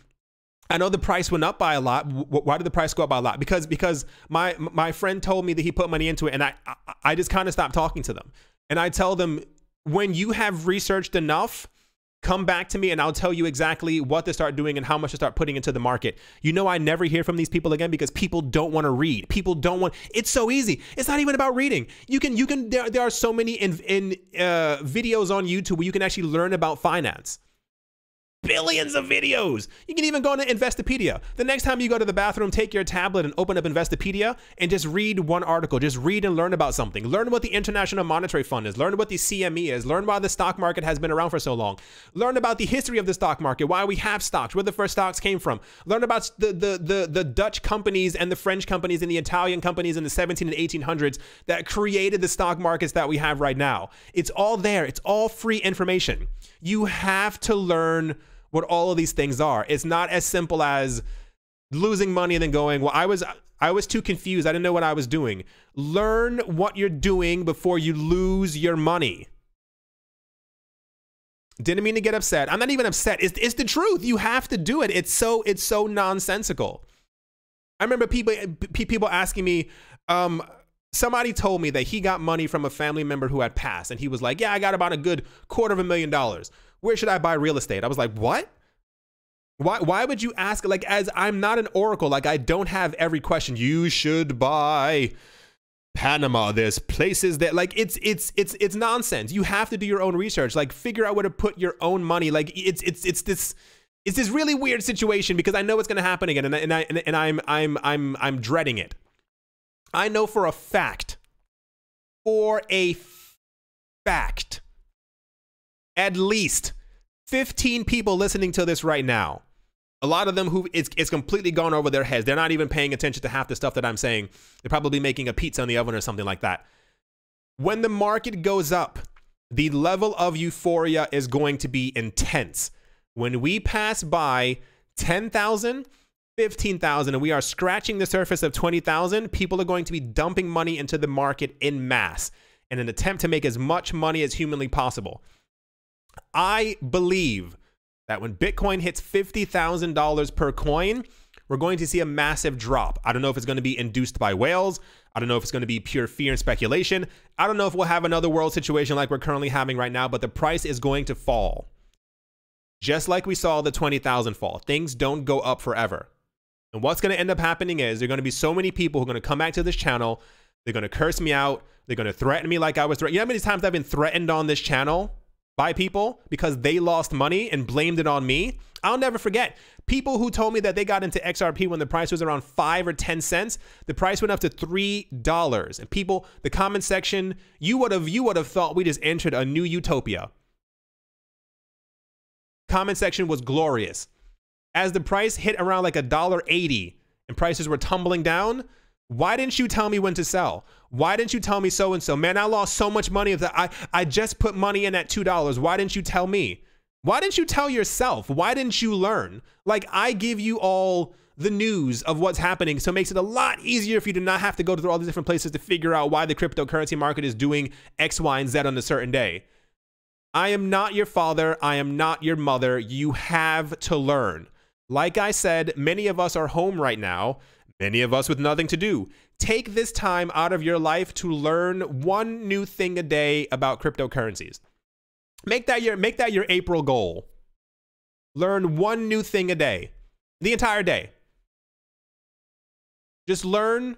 I know the price went up by a lot. Why did the price go up by a lot? Because because my my friend told me that he put money into it, and I I just kind of stopped talking to them. And I tell them when you have researched enough, come back to me and I'll tell you exactly what to start doing and how much to start putting into the market. You know, I never hear from these people again because people don't want to read. People don't want. It's so easy. It's not even about reading. You can you can there, there are so many in in uh, videos on YouTube where you can actually learn about finance billions of videos. You can even go into Investopedia. The next time you go to the bathroom, take your tablet and open up Investopedia and just read one article. Just read and learn about something. Learn what the International Monetary Fund is. Learn what the CME is. Learn why the stock market has been around for so long. Learn about the history of the stock market, why we have stocks, where the first stocks came from. Learn about the, the, the, the Dutch companies and the French companies and the Italian companies in the 17 and 1800s that created the stock markets that we have right now. It's all there. It's all free information. You have to learn what all of these things are. It's not as simple as losing money and then going, well, I was I was too confused. I didn't know what I was doing. Learn what you're doing before you lose your money. Didn't mean to get upset. I'm not even upset. It's, it's the truth. You have to do it. It's so it's so nonsensical. I remember people people asking me, um, somebody told me that he got money from a family member who had passed, and he was like, "Yeah, I got about a good quarter of a million dollars." Where should I buy real estate? I was like, what? Why, why would you ask? Like, as I'm not an oracle, like, I don't have every question. You should buy Panama. There's places that, like, it's, it's, it's, it's nonsense. You have to do your own research. Like, figure out where to put your own money. Like, it's, it's, it's this, it's this really weird situation because I know it's going to happen again. And, I, and, I, and I'm, I'm, I'm, I'm dreading it. I know for a fact, for a fact, at least 15 people listening to this right now. A lot of them who it's, it's completely gone over their heads. They're not even paying attention to half the stuff that I'm saying. They're probably making a pizza in the oven or something like that. When the market goes up, the level of euphoria is going to be intense. When we pass by 10,000, 15,000 and we are scratching the surface of 20,000, people are going to be dumping money into the market in mass in an attempt to make as much money as humanly possible. I believe that when Bitcoin hits $50,000 per coin, we're going to see a massive drop. I don't know if it's going to be induced by whales. I don't know if it's going to be pure fear and speculation. I don't know if we'll have another world situation like we're currently having right now, but the price is going to fall. Just like we saw the 20,000 fall. Things don't go up forever. And what's going to end up happening is there are going to be so many people who are going to come back to this channel. They're going to curse me out. They're going to threaten me like I was threatened. You know how many times I've been threatened on this channel? By people because they lost money and blamed it on me. I'll never forget people who told me that they got into XRP when the price was around five or 10 cents. The price went up to $3. And people, the comment section, you would have, you would have thought we just entered a new utopia. Comment section was glorious. As the price hit around like a dollar eighty and prices were tumbling down, why didn't you tell me when to sell? Why didn't you tell me so and so? Man, I lost so much money that I, I just put money in at $2. Why didn't you tell me? Why didn't you tell yourself? Why didn't you learn? Like, I give you all the news of what's happening, so it makes it a lot easier for you to not have to go through all these different places to figure out why the cryptocurrency market is doing X, Y, and Z on a certain day. I am not your father. I am not your mother. You have to learn. Like I said, many of us are home right now, many of us with nothing to do. Take this time out of your life to learn one new thing a day about cryptocurrencies. Make that your make that your April goal. Learn one new thing a day. The entire day. Just learn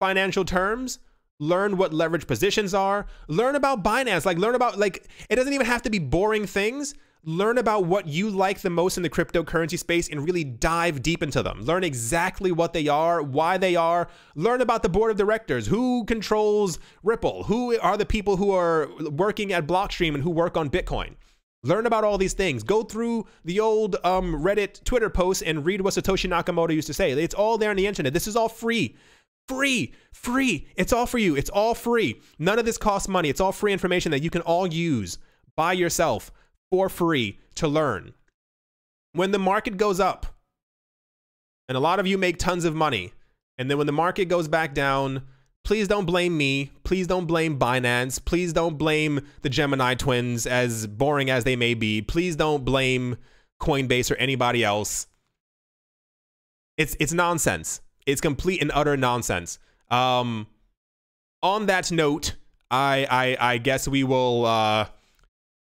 financial terms, learn what leverage positions are, learn about Binance, like learn about like it doesn't even have to be boring things learn about what you like the most in the cryptocurrency space and really dive deep into them. Learn exactly what they are, why they are. Learn about the board of directors, who controls Ripple, who are the people who are working at Blockstream and who work on Bitcoin. Learn about all these things. Go through the old um, Reddit Twitter posts and read what Satoshi Nakamoto used to say. It's all there on the internet. This is all free. Free, free. It's all for you. It's all free. None of this costs money. It's all free information that you can all use by yourself for free to learn. When the market goes up, and a lot of you make tons of money, and then when the market goes back down, please don't blame me. Please don't blame Binance. Please don't blame the Gemini twins, as boring as they may be. Please don't blame Coinbase or anybody else. It's it's nonsense. It's complete and utter nonsense. Um, on that note, I I, I guess we will uh,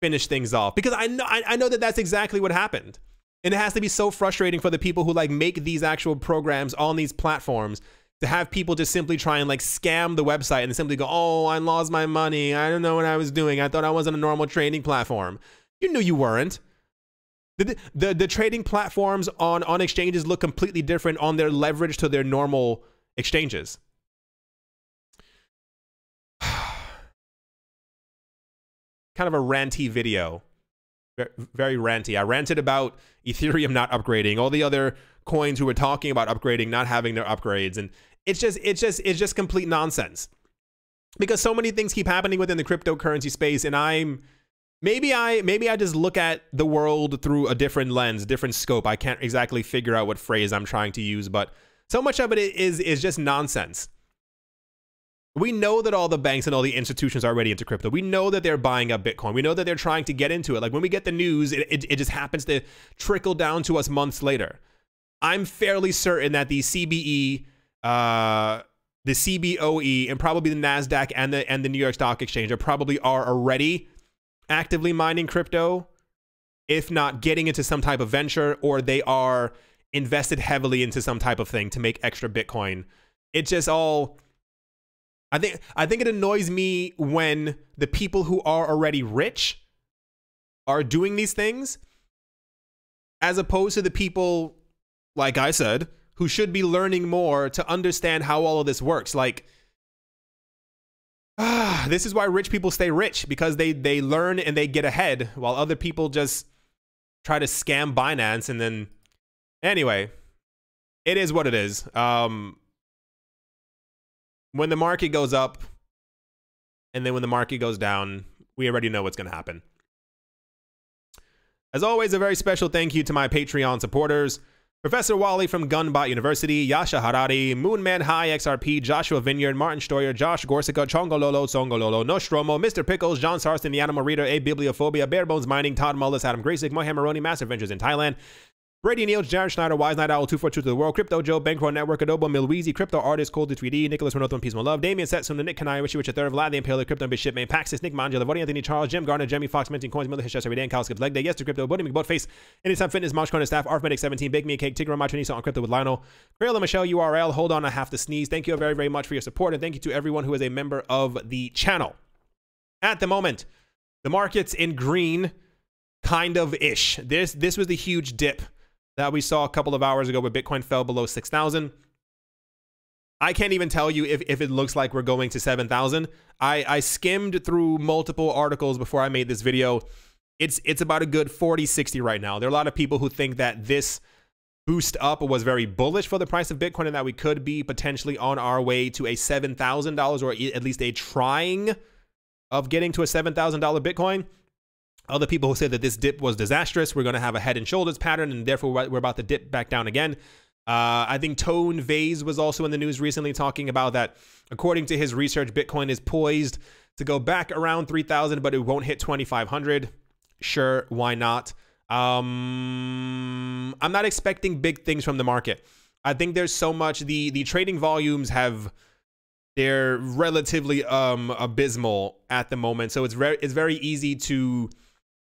finish things off because I know I, I know that that's exactly what happened. And it has to be so frustrating for the people who like make these actual programs on these platforms to have people just simply try and like scam the website and simply go, "Oh, I lost my money. I don't know what I was doing. I thought I was on a normal trading platform." You knew you weren't. The, the, the trading platforms on, on exchanges look completely different on their leverage to their normal exchanges. kind of a ranty video. Very ranty. I ranted about Ethereum not upgrading, all the other coins who were talking about upgrading not having their upgrades, and it's just it's just it's just complete nonsense. Because so many things keep happening within the cryptocurrency space, and I'm maybe I maybe I just look at the world through a different lens, different scope. I can't exactly figure out what phrase I'm trying to use, but so much of it is is just nonsense. We know that all the banks and all the institutions are already into crypto. We know that they're buying up Bitcoin. We know that they're trying to get into it. Like when we get the news, it, it, it just happens to trickle down to us months later. I'm fairly certain that the CBE, uh, the CBOE, and probably the Nasdaq and the and the New York Stock Exchange are probably are already actively mining crypto, if not getting into some type of venture, or they are invested heavily into some type of thing to make extra Bitcoin. It just all I think I think it annoys me when the people who are already rich are doing these things as opposed to the people like I said who should be learning more to understand how all of this works. Like ah, this is why rich people stay rich because they they learn and they get ahead while other people just try to scam Binance and then anyway it is what it is. Um when the market goes up and then when the market goes down, we already know what's going to happen. As always, a very special thank you to my Patreon supporters. Professor Wally from Gunbot University, Yasha Harari, Moonman High XRP, Joshua Vineyard, Martin Stoyer, Josh Gorsica, Chongololo, Songololo, Nostromo, Mr. Pickles, John Sarston, The Animal Reader, A Bibliophobia, Barebones Mining, Todd Mullis, Adam Graysick, Mohammed Massive Ventures in Thailand, Brady Neal, Jared Schneider, Wise Night Owl, 242 to the World, Crypto Joe, Bankroll Network, Adobo, Milweezy, Crypto Artist, Cold 3D, Nicholas Renato, Peace, My Love, Damien Setsuna, Nick Kanai, Richie Richard Third, Vlad the Impaler, Crypto Bishop, Man, Paxis, Nick Manja, Lavodi, Anthony Charles, Jim Garner, Jemmy Fox, Minting Coins, Miller Hish, every day, and Kyle Skips Leg Day, Yes to Crypto, Buddy McButtface, Anytime Fitness, Mosh Corner Staff, Arthmetic 17, Bake Me a Cake, Tigger, My Trinisa on Crypto with Lionel, Crayola Michelle URL, Hold On, I Have to Sneeze. Thank you very, very much for your support, and thank you to everyone who is a member of the channel. At the moment, The market's in green, kind of ish. This this was the huge dip that we saw a couple of hours ago where Bitcoin fell below 6,000. I can't even tell you if, if it looks like we're going to 7,000. I, I skimmed through multiple articles before I made this video. It's it's about a good 40, 60 right now. There are a lot of people who think that this boost up was very bullish for the price of Bitcoin and that we could be potentially on our way to a $7,000 or at least a trying of getting to a $7,000 Bitcoin. Other people who say that this dip was disastrous, we're going to have a head and shoulders pattern, and therefore we're about to dip back down again. Uh, I think Tone Vays was also in the news recently talking about that. According to his research, Bitcoin is poised to go back around 3,000, but it won't hit 2,500. Sure, why not? Um, I'm not expecting big things from the market. I think there's so much the the trading volumes have they're relatively um abysmal at the moment. So it's very it's very easy to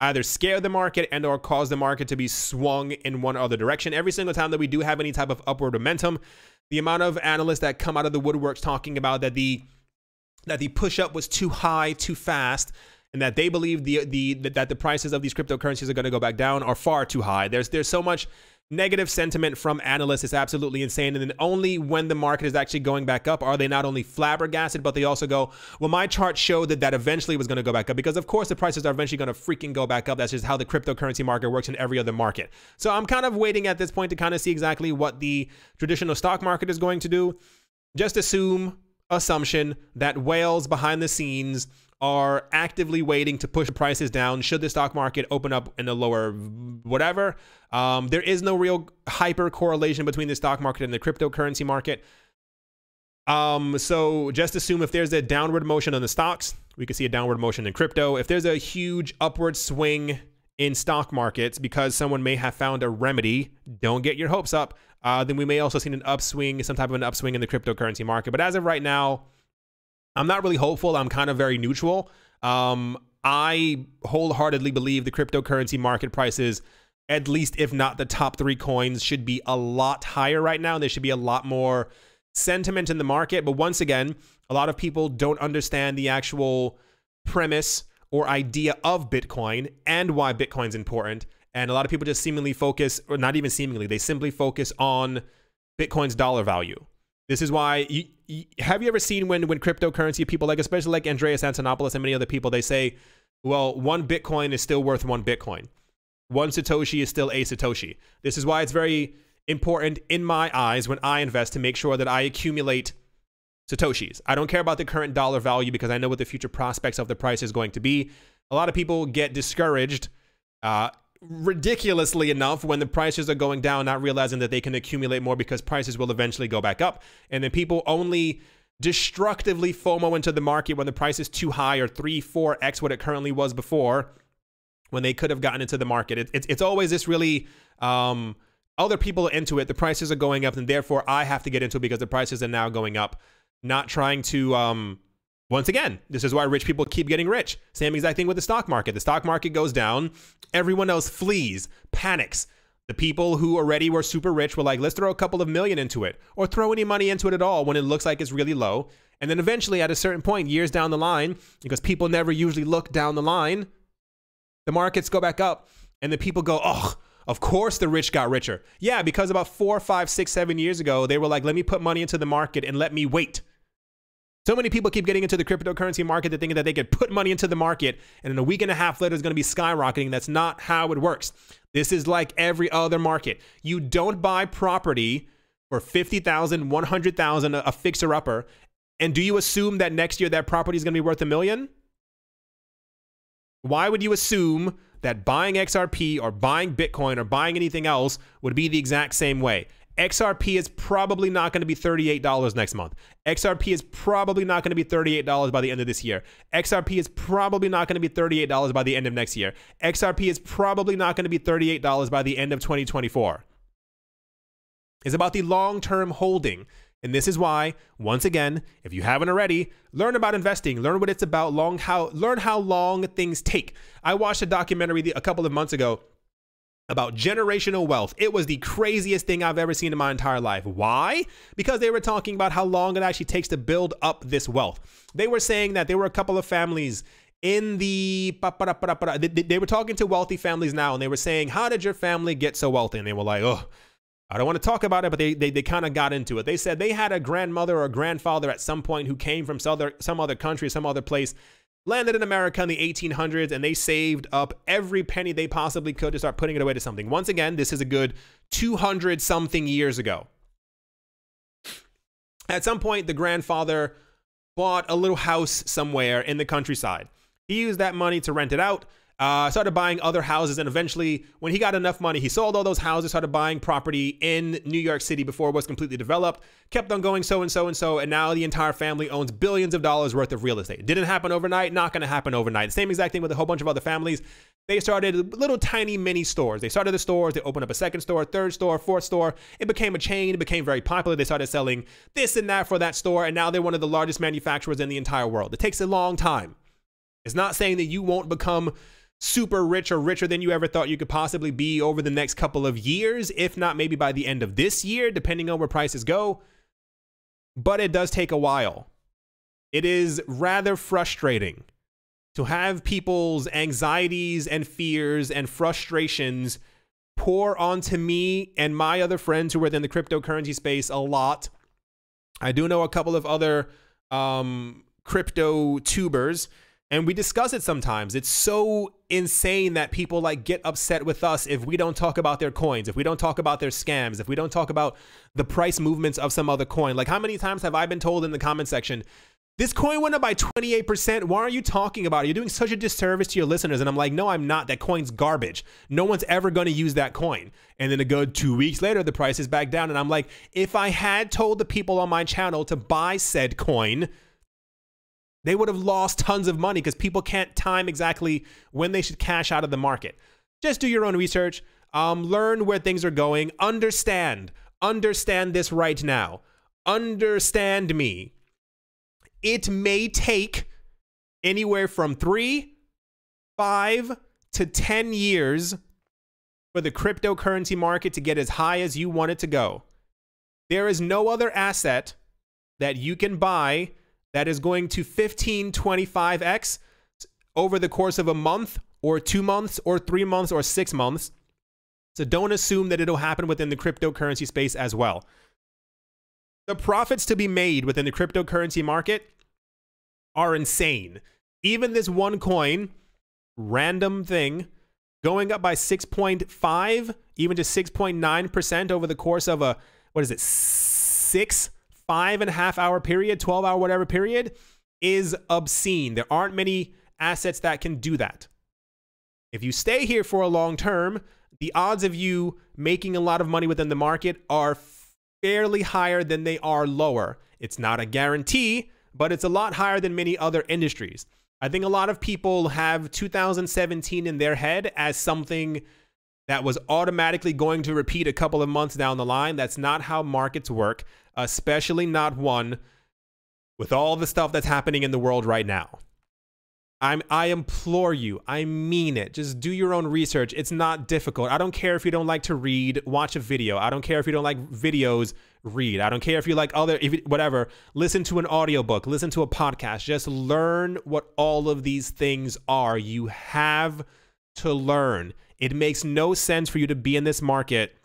either scare the market and or cause the market to be swung in one other direction. Every single time that we do have any type of upward momentum, the amount of analysts that come out of the woodworks talking about that the that the push up was too high, too fast, and that they believe the the that the prices of these cryptocurrencies are going to go back down are far too high. There's there's so much negative sentiment from analysts is absolutely insane. And then only when the market is actually going back up are they not only flabbergasted, but they also go, well, my chart showed that that eventually was going to go back up because, of course, the prices are eventually going to freaking go back up. That's just how the cryptocurrency market works in every other market. So I'm kind of waiting at this point to kind of see exactly what the traditional stock market is going to do. Just assume assumption that whales behind the scenes are actively waiting to push prices down should the stock market open up in a lower whatever. Um, there is no real hyper correlation between the stock market and the cryptocurrency market. Um, so just assume if there's a downward motion on the stocks, we could see a downward motion in crypto. If there's a huge upward swing in stock markets because someone may have found a remedy, don't get your hopes up. Uh, then we may also see an upswing, some type of an upswing in the cryptocurrency market. But as of right now, I'm not really hopeful. I'm kind of very neutral. Um, I wholeheartedly believe the cryptocurrency market prices, at least if not the top three coins, should be a lot higher right now. There should be a lot more sentiment in the market. But once again, a lot of people don't understand the actual premise or idea of Bitcoin and why Bitcoin's important. And a lot of people just seemingly focus, or not even seemingly, they simply focus on Bitcoin's dollar value. This is why you, you, have you ever seen when when cryptocurrency people like especially like Andreas Antonopoulos and many other people they say, well, one Bitcoin is still worth one Bitcoin. One Satoshi is still a Satoshi. This is why it's very important in my eyes when I invest to make sure that I accumulate Satoshis. I don't care about the current dollar value because I know what the future prospects of the price is going to be. A lot of people get discouraged uh, ridiculously enough when the prices are going down, not realizing that they can accumulate more because prices will eventually go back up. And then people only destructively FOMO into the market when the price is too high or three, four X what it currently was before when they could have gotten into the market. It, it's, it's always this really, um, other people into it. The prices are going up and therefore I have to get into it because the prices are now going up. Not trying to, um, once again, this is why rich people keep getting rich. Same exact thing with the stock market. The stock market goes down, everyone else flees, panics. The people who already were super rich were like, let's throw a couple of million into it, or throw any money into it at all when it looks like it's really low. And then eventually, at a certain point, years down the line, because people never usually look down the line, the markets go back up, and the people go, oh, of course the rich got richer. Yeah, because about four, five, six, seven years ago, they were like, let me put money into the market and let me wait. So many people keep getting into the cryptocurrency market to thinking that they could put money into the market and in a week and a half later it's going to be skyrocketing. That's not how it works. This is like every other market. You don't buy property for 50,000, 100,000 a fixer upper and do you assume that next year that property is going to be worth a million? Why would you assume that buying XRP or buying Bitcoin or buying anything else would be the exact same way? XRP is probably not going to be $38 next month. XRP is probably not going to be $38 by the end of this year. XRP is probably not going to be $38 by the end of next year. XRP is probably not going to be $38 by the end of 2024. It's about the long term holding. And this is why, once again, if you haven't already, learn about investing, learn what it's about, long how learn how long things take. I watched a documentary a couple of months ago about generational wealth. It was the craziest thing I've ever seen in my entire life. Why? Because they were talking about how long it actually takes to build up this wealth. They were saying that there were a couple of families in the they, were talking to wealthy families now and they were saying how did your family get so wealthy and they were like oh I don't want to talk about it, but they they, they kind of got into it. They said they had a grandmother or a grandfather at some point who came from some other, some other country, some other place, landed in America in the 1800s, and they saved up every penny they possibly could to start putting it away to something. Once again, this is a good 200 something years ago. At some point, the grandfather bought a little house somewhere in the countryside. He used that money to rent it out uh, started buying other houses, and eventually, when he got enough money, he sold all those houses, started buying property in New York City before it was completely developed, kept on going so and so and so, and now the entire family owns billions of dollars worth of real estate. Didn't happen overnight, not going to happen overnight. Same exact thing with a whole bunch of other families. They started little tiny mini stores. They started the stores, they opened up a second store, third store, fourth store. It became a chain, it became very popular. They started selling this and that for that store, and now they're one of the largest manufacturers in the entire world. It takes a long time. It's not saying that you won't become super rich or richer than you ever thought you could possibly be over the next couple of years, if not maybe by the end of this year, depending on where prices go. But it does take a while. It is rather frustrating to have people's anxieties and fears and frustrations pour onto me and my other friends who are in the cryptocurrency space a lot. I do know a couple of other um, crypto tubers and we discuss it sometimes. It's so insane that people like get upset with us if we don't talk about their coins, if we don't talk about their scams, if we don't talk about the price movements of some other coin. Like how many times have I been told in the comment section, this coin went up by 28%. Why are you talking about it? You're doing such a disservice to your listeners. And I'm like, no, I'm not. That coin's garbage. No one's ever going to use that coin. And then a good two weeks later, the price is back down. And I'm like, if I had told the people on my channel to buy said coin, they would have lost tons of money because people can't time exactly when they should cash out of the market. Just do your own research, um, learn where things are going, understand, understand this right now. Understand me. It may take anywhere from three, five to 10 years for the cryptocurrency market to get as high as you want it to go. There is no other asset that you can buy that is going to 1525x over the course of a month or two months or three months or six months. So don't assume that it'll happen within the cryptocurrency space as well. The profits to be made within the cryptocurrency market are insane. Even this one coin, random thing, going up by 6.5, even to 6.9% over the course of a, what is it, six five and a half hour period, 12 hour, whatever period, is obscene. There aren't many assets that can do that. If you stay here for a long term, the odds of you making a lot of money within the market are fairly higher than they are lower. It's not a guarantee, but it's a lot higher than many other industries. I think a lot of people have 2017 in their head as something that was automatically going to repeat a couple of months down the line. That's not how markets work, especially not one with all the stuff that's happening in the world right now. I'm, I implore you, I mean it. Just do your own research. It's not difficult. I don't care if you don't like to read, watch a video. I don't care if you don't like videos, read. I don't care if you like other, if whatever, listen to an audiobook, listen to a podcast. Just learn what all of these things are. You have to learn. It makes no sense for you to be in this market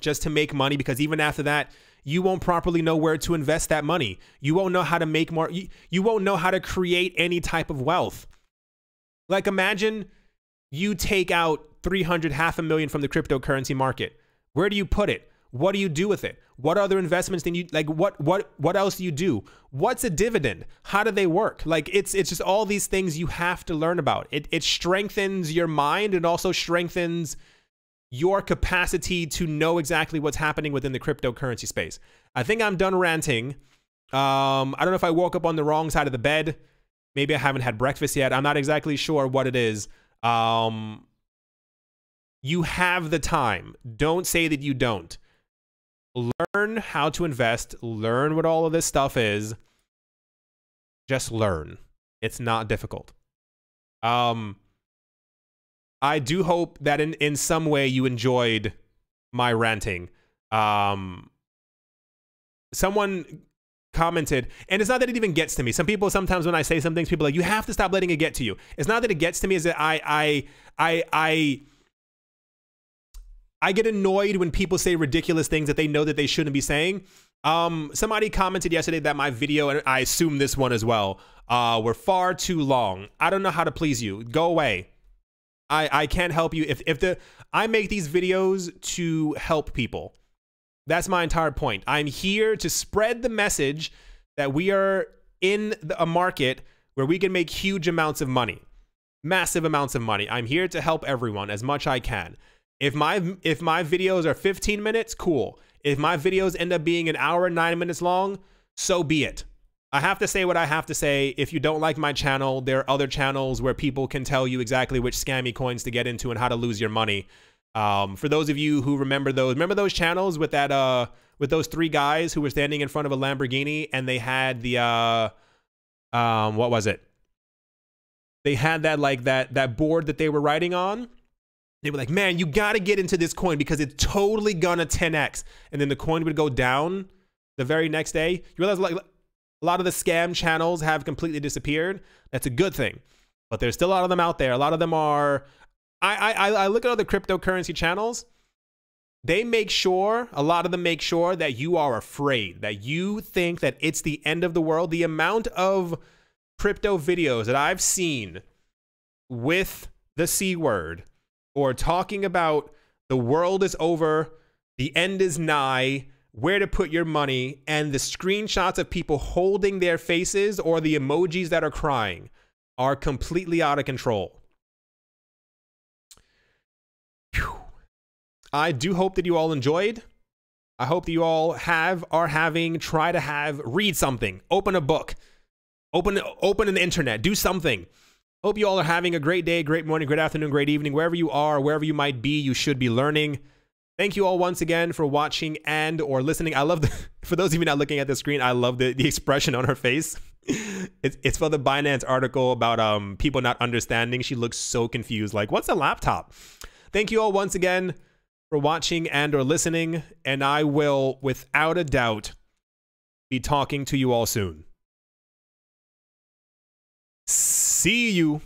just to make money because even after that, you won't properly know where to invest that money. You won't know how to make more, you, you won't know how to create any type of wealth. Like imagine you take out 300, half a million from the cryptocurrency market. Where do you put it? What do you do with it? What other investments do you like what what what else do you do? What's a dividend? How do they work? Like it's it's just all these things you have to learn about. It it strengthens your mind and also strengthens your capacity to know exactly what's happening within the cryptocurrency space. I think I'm done ranting. Um, I don't know if I woke up on the wrong side of the bed. Maybe I haven't had breakfast yet. I'm not exactly sure what it is. Um, you have the time. Don't say that you don't learn how to invest, learn what all of this stuff is. Just learn. It's not difficult. Um, I do hope that in, in some way you enjoyed my ranting. Um, someone commented, and it's not that it even gets to me. Some people sometimes when I say some things, people like, you have to stop letting it get to you. It's not that it gets to me, is that I I I I I get annoyed when people say ridiculous things that they know that they shouldn't be saying. Um, somebody commented yesterday that my video, and I assume this one as well, uh, were far too long. I don't know how to please you. Go away. I, I can't help you. If, if the I make these videos to help people. That's my entire point. I'm here to spread the message that we are in a market where we can make huge amounts of money, massive amounts of money. I'm here to help everyone as much I can. If my if my videos are 15 minutes, cool. If my videos end up being an hour and 9 minutes long, so be it. I have to say what I have to say. If you don't like my channel, there are other channels where people can tell you exactly which scammy coins to get into and how to lose your money. Um, for those of you who remember those, remember those channels with that uh with those three guys who were standing in front of a Lamborghini and they had the uh um what was it? They had that like that that board that they were writing on. They were like, "Man, you got to get into this coin because it's totally gonna 10x." And then the coin would go down the very next day. You realize like a lot of the scam channels have completely disappeared. That's a good thing. But there's still a lot of them out there. A lot of them are I, I, I look at other cryptocurrency channels. They make sure, a lot of them make sure that you are afraid, that you think that it's the end of the world. The amount of crypto videos that I've seen with the C word or talking about the world is over, the end is nigh, where to put your money, and the screenshots of people holding their faces or the emojis that are crying are completely out of control. I do hope that you all enjoyed. I hope that you all have, are having, try to have, read something, open a book, open, open an internet, do something. Hope you all are having a great day, great morning, great afternoon, great evening, wherever you are, wherever you might be, you should be learning. Thank you all once again for watching and or listening. I love the, for those of you not looking at the screen, I love the, the expression on her face. it's, it's for the Binance article about um people not understanding. She looks so confused, like, what's a laptop? Thank you all once again for watching and or listening, and I will, without a doubt, be talking to you all soon. See you.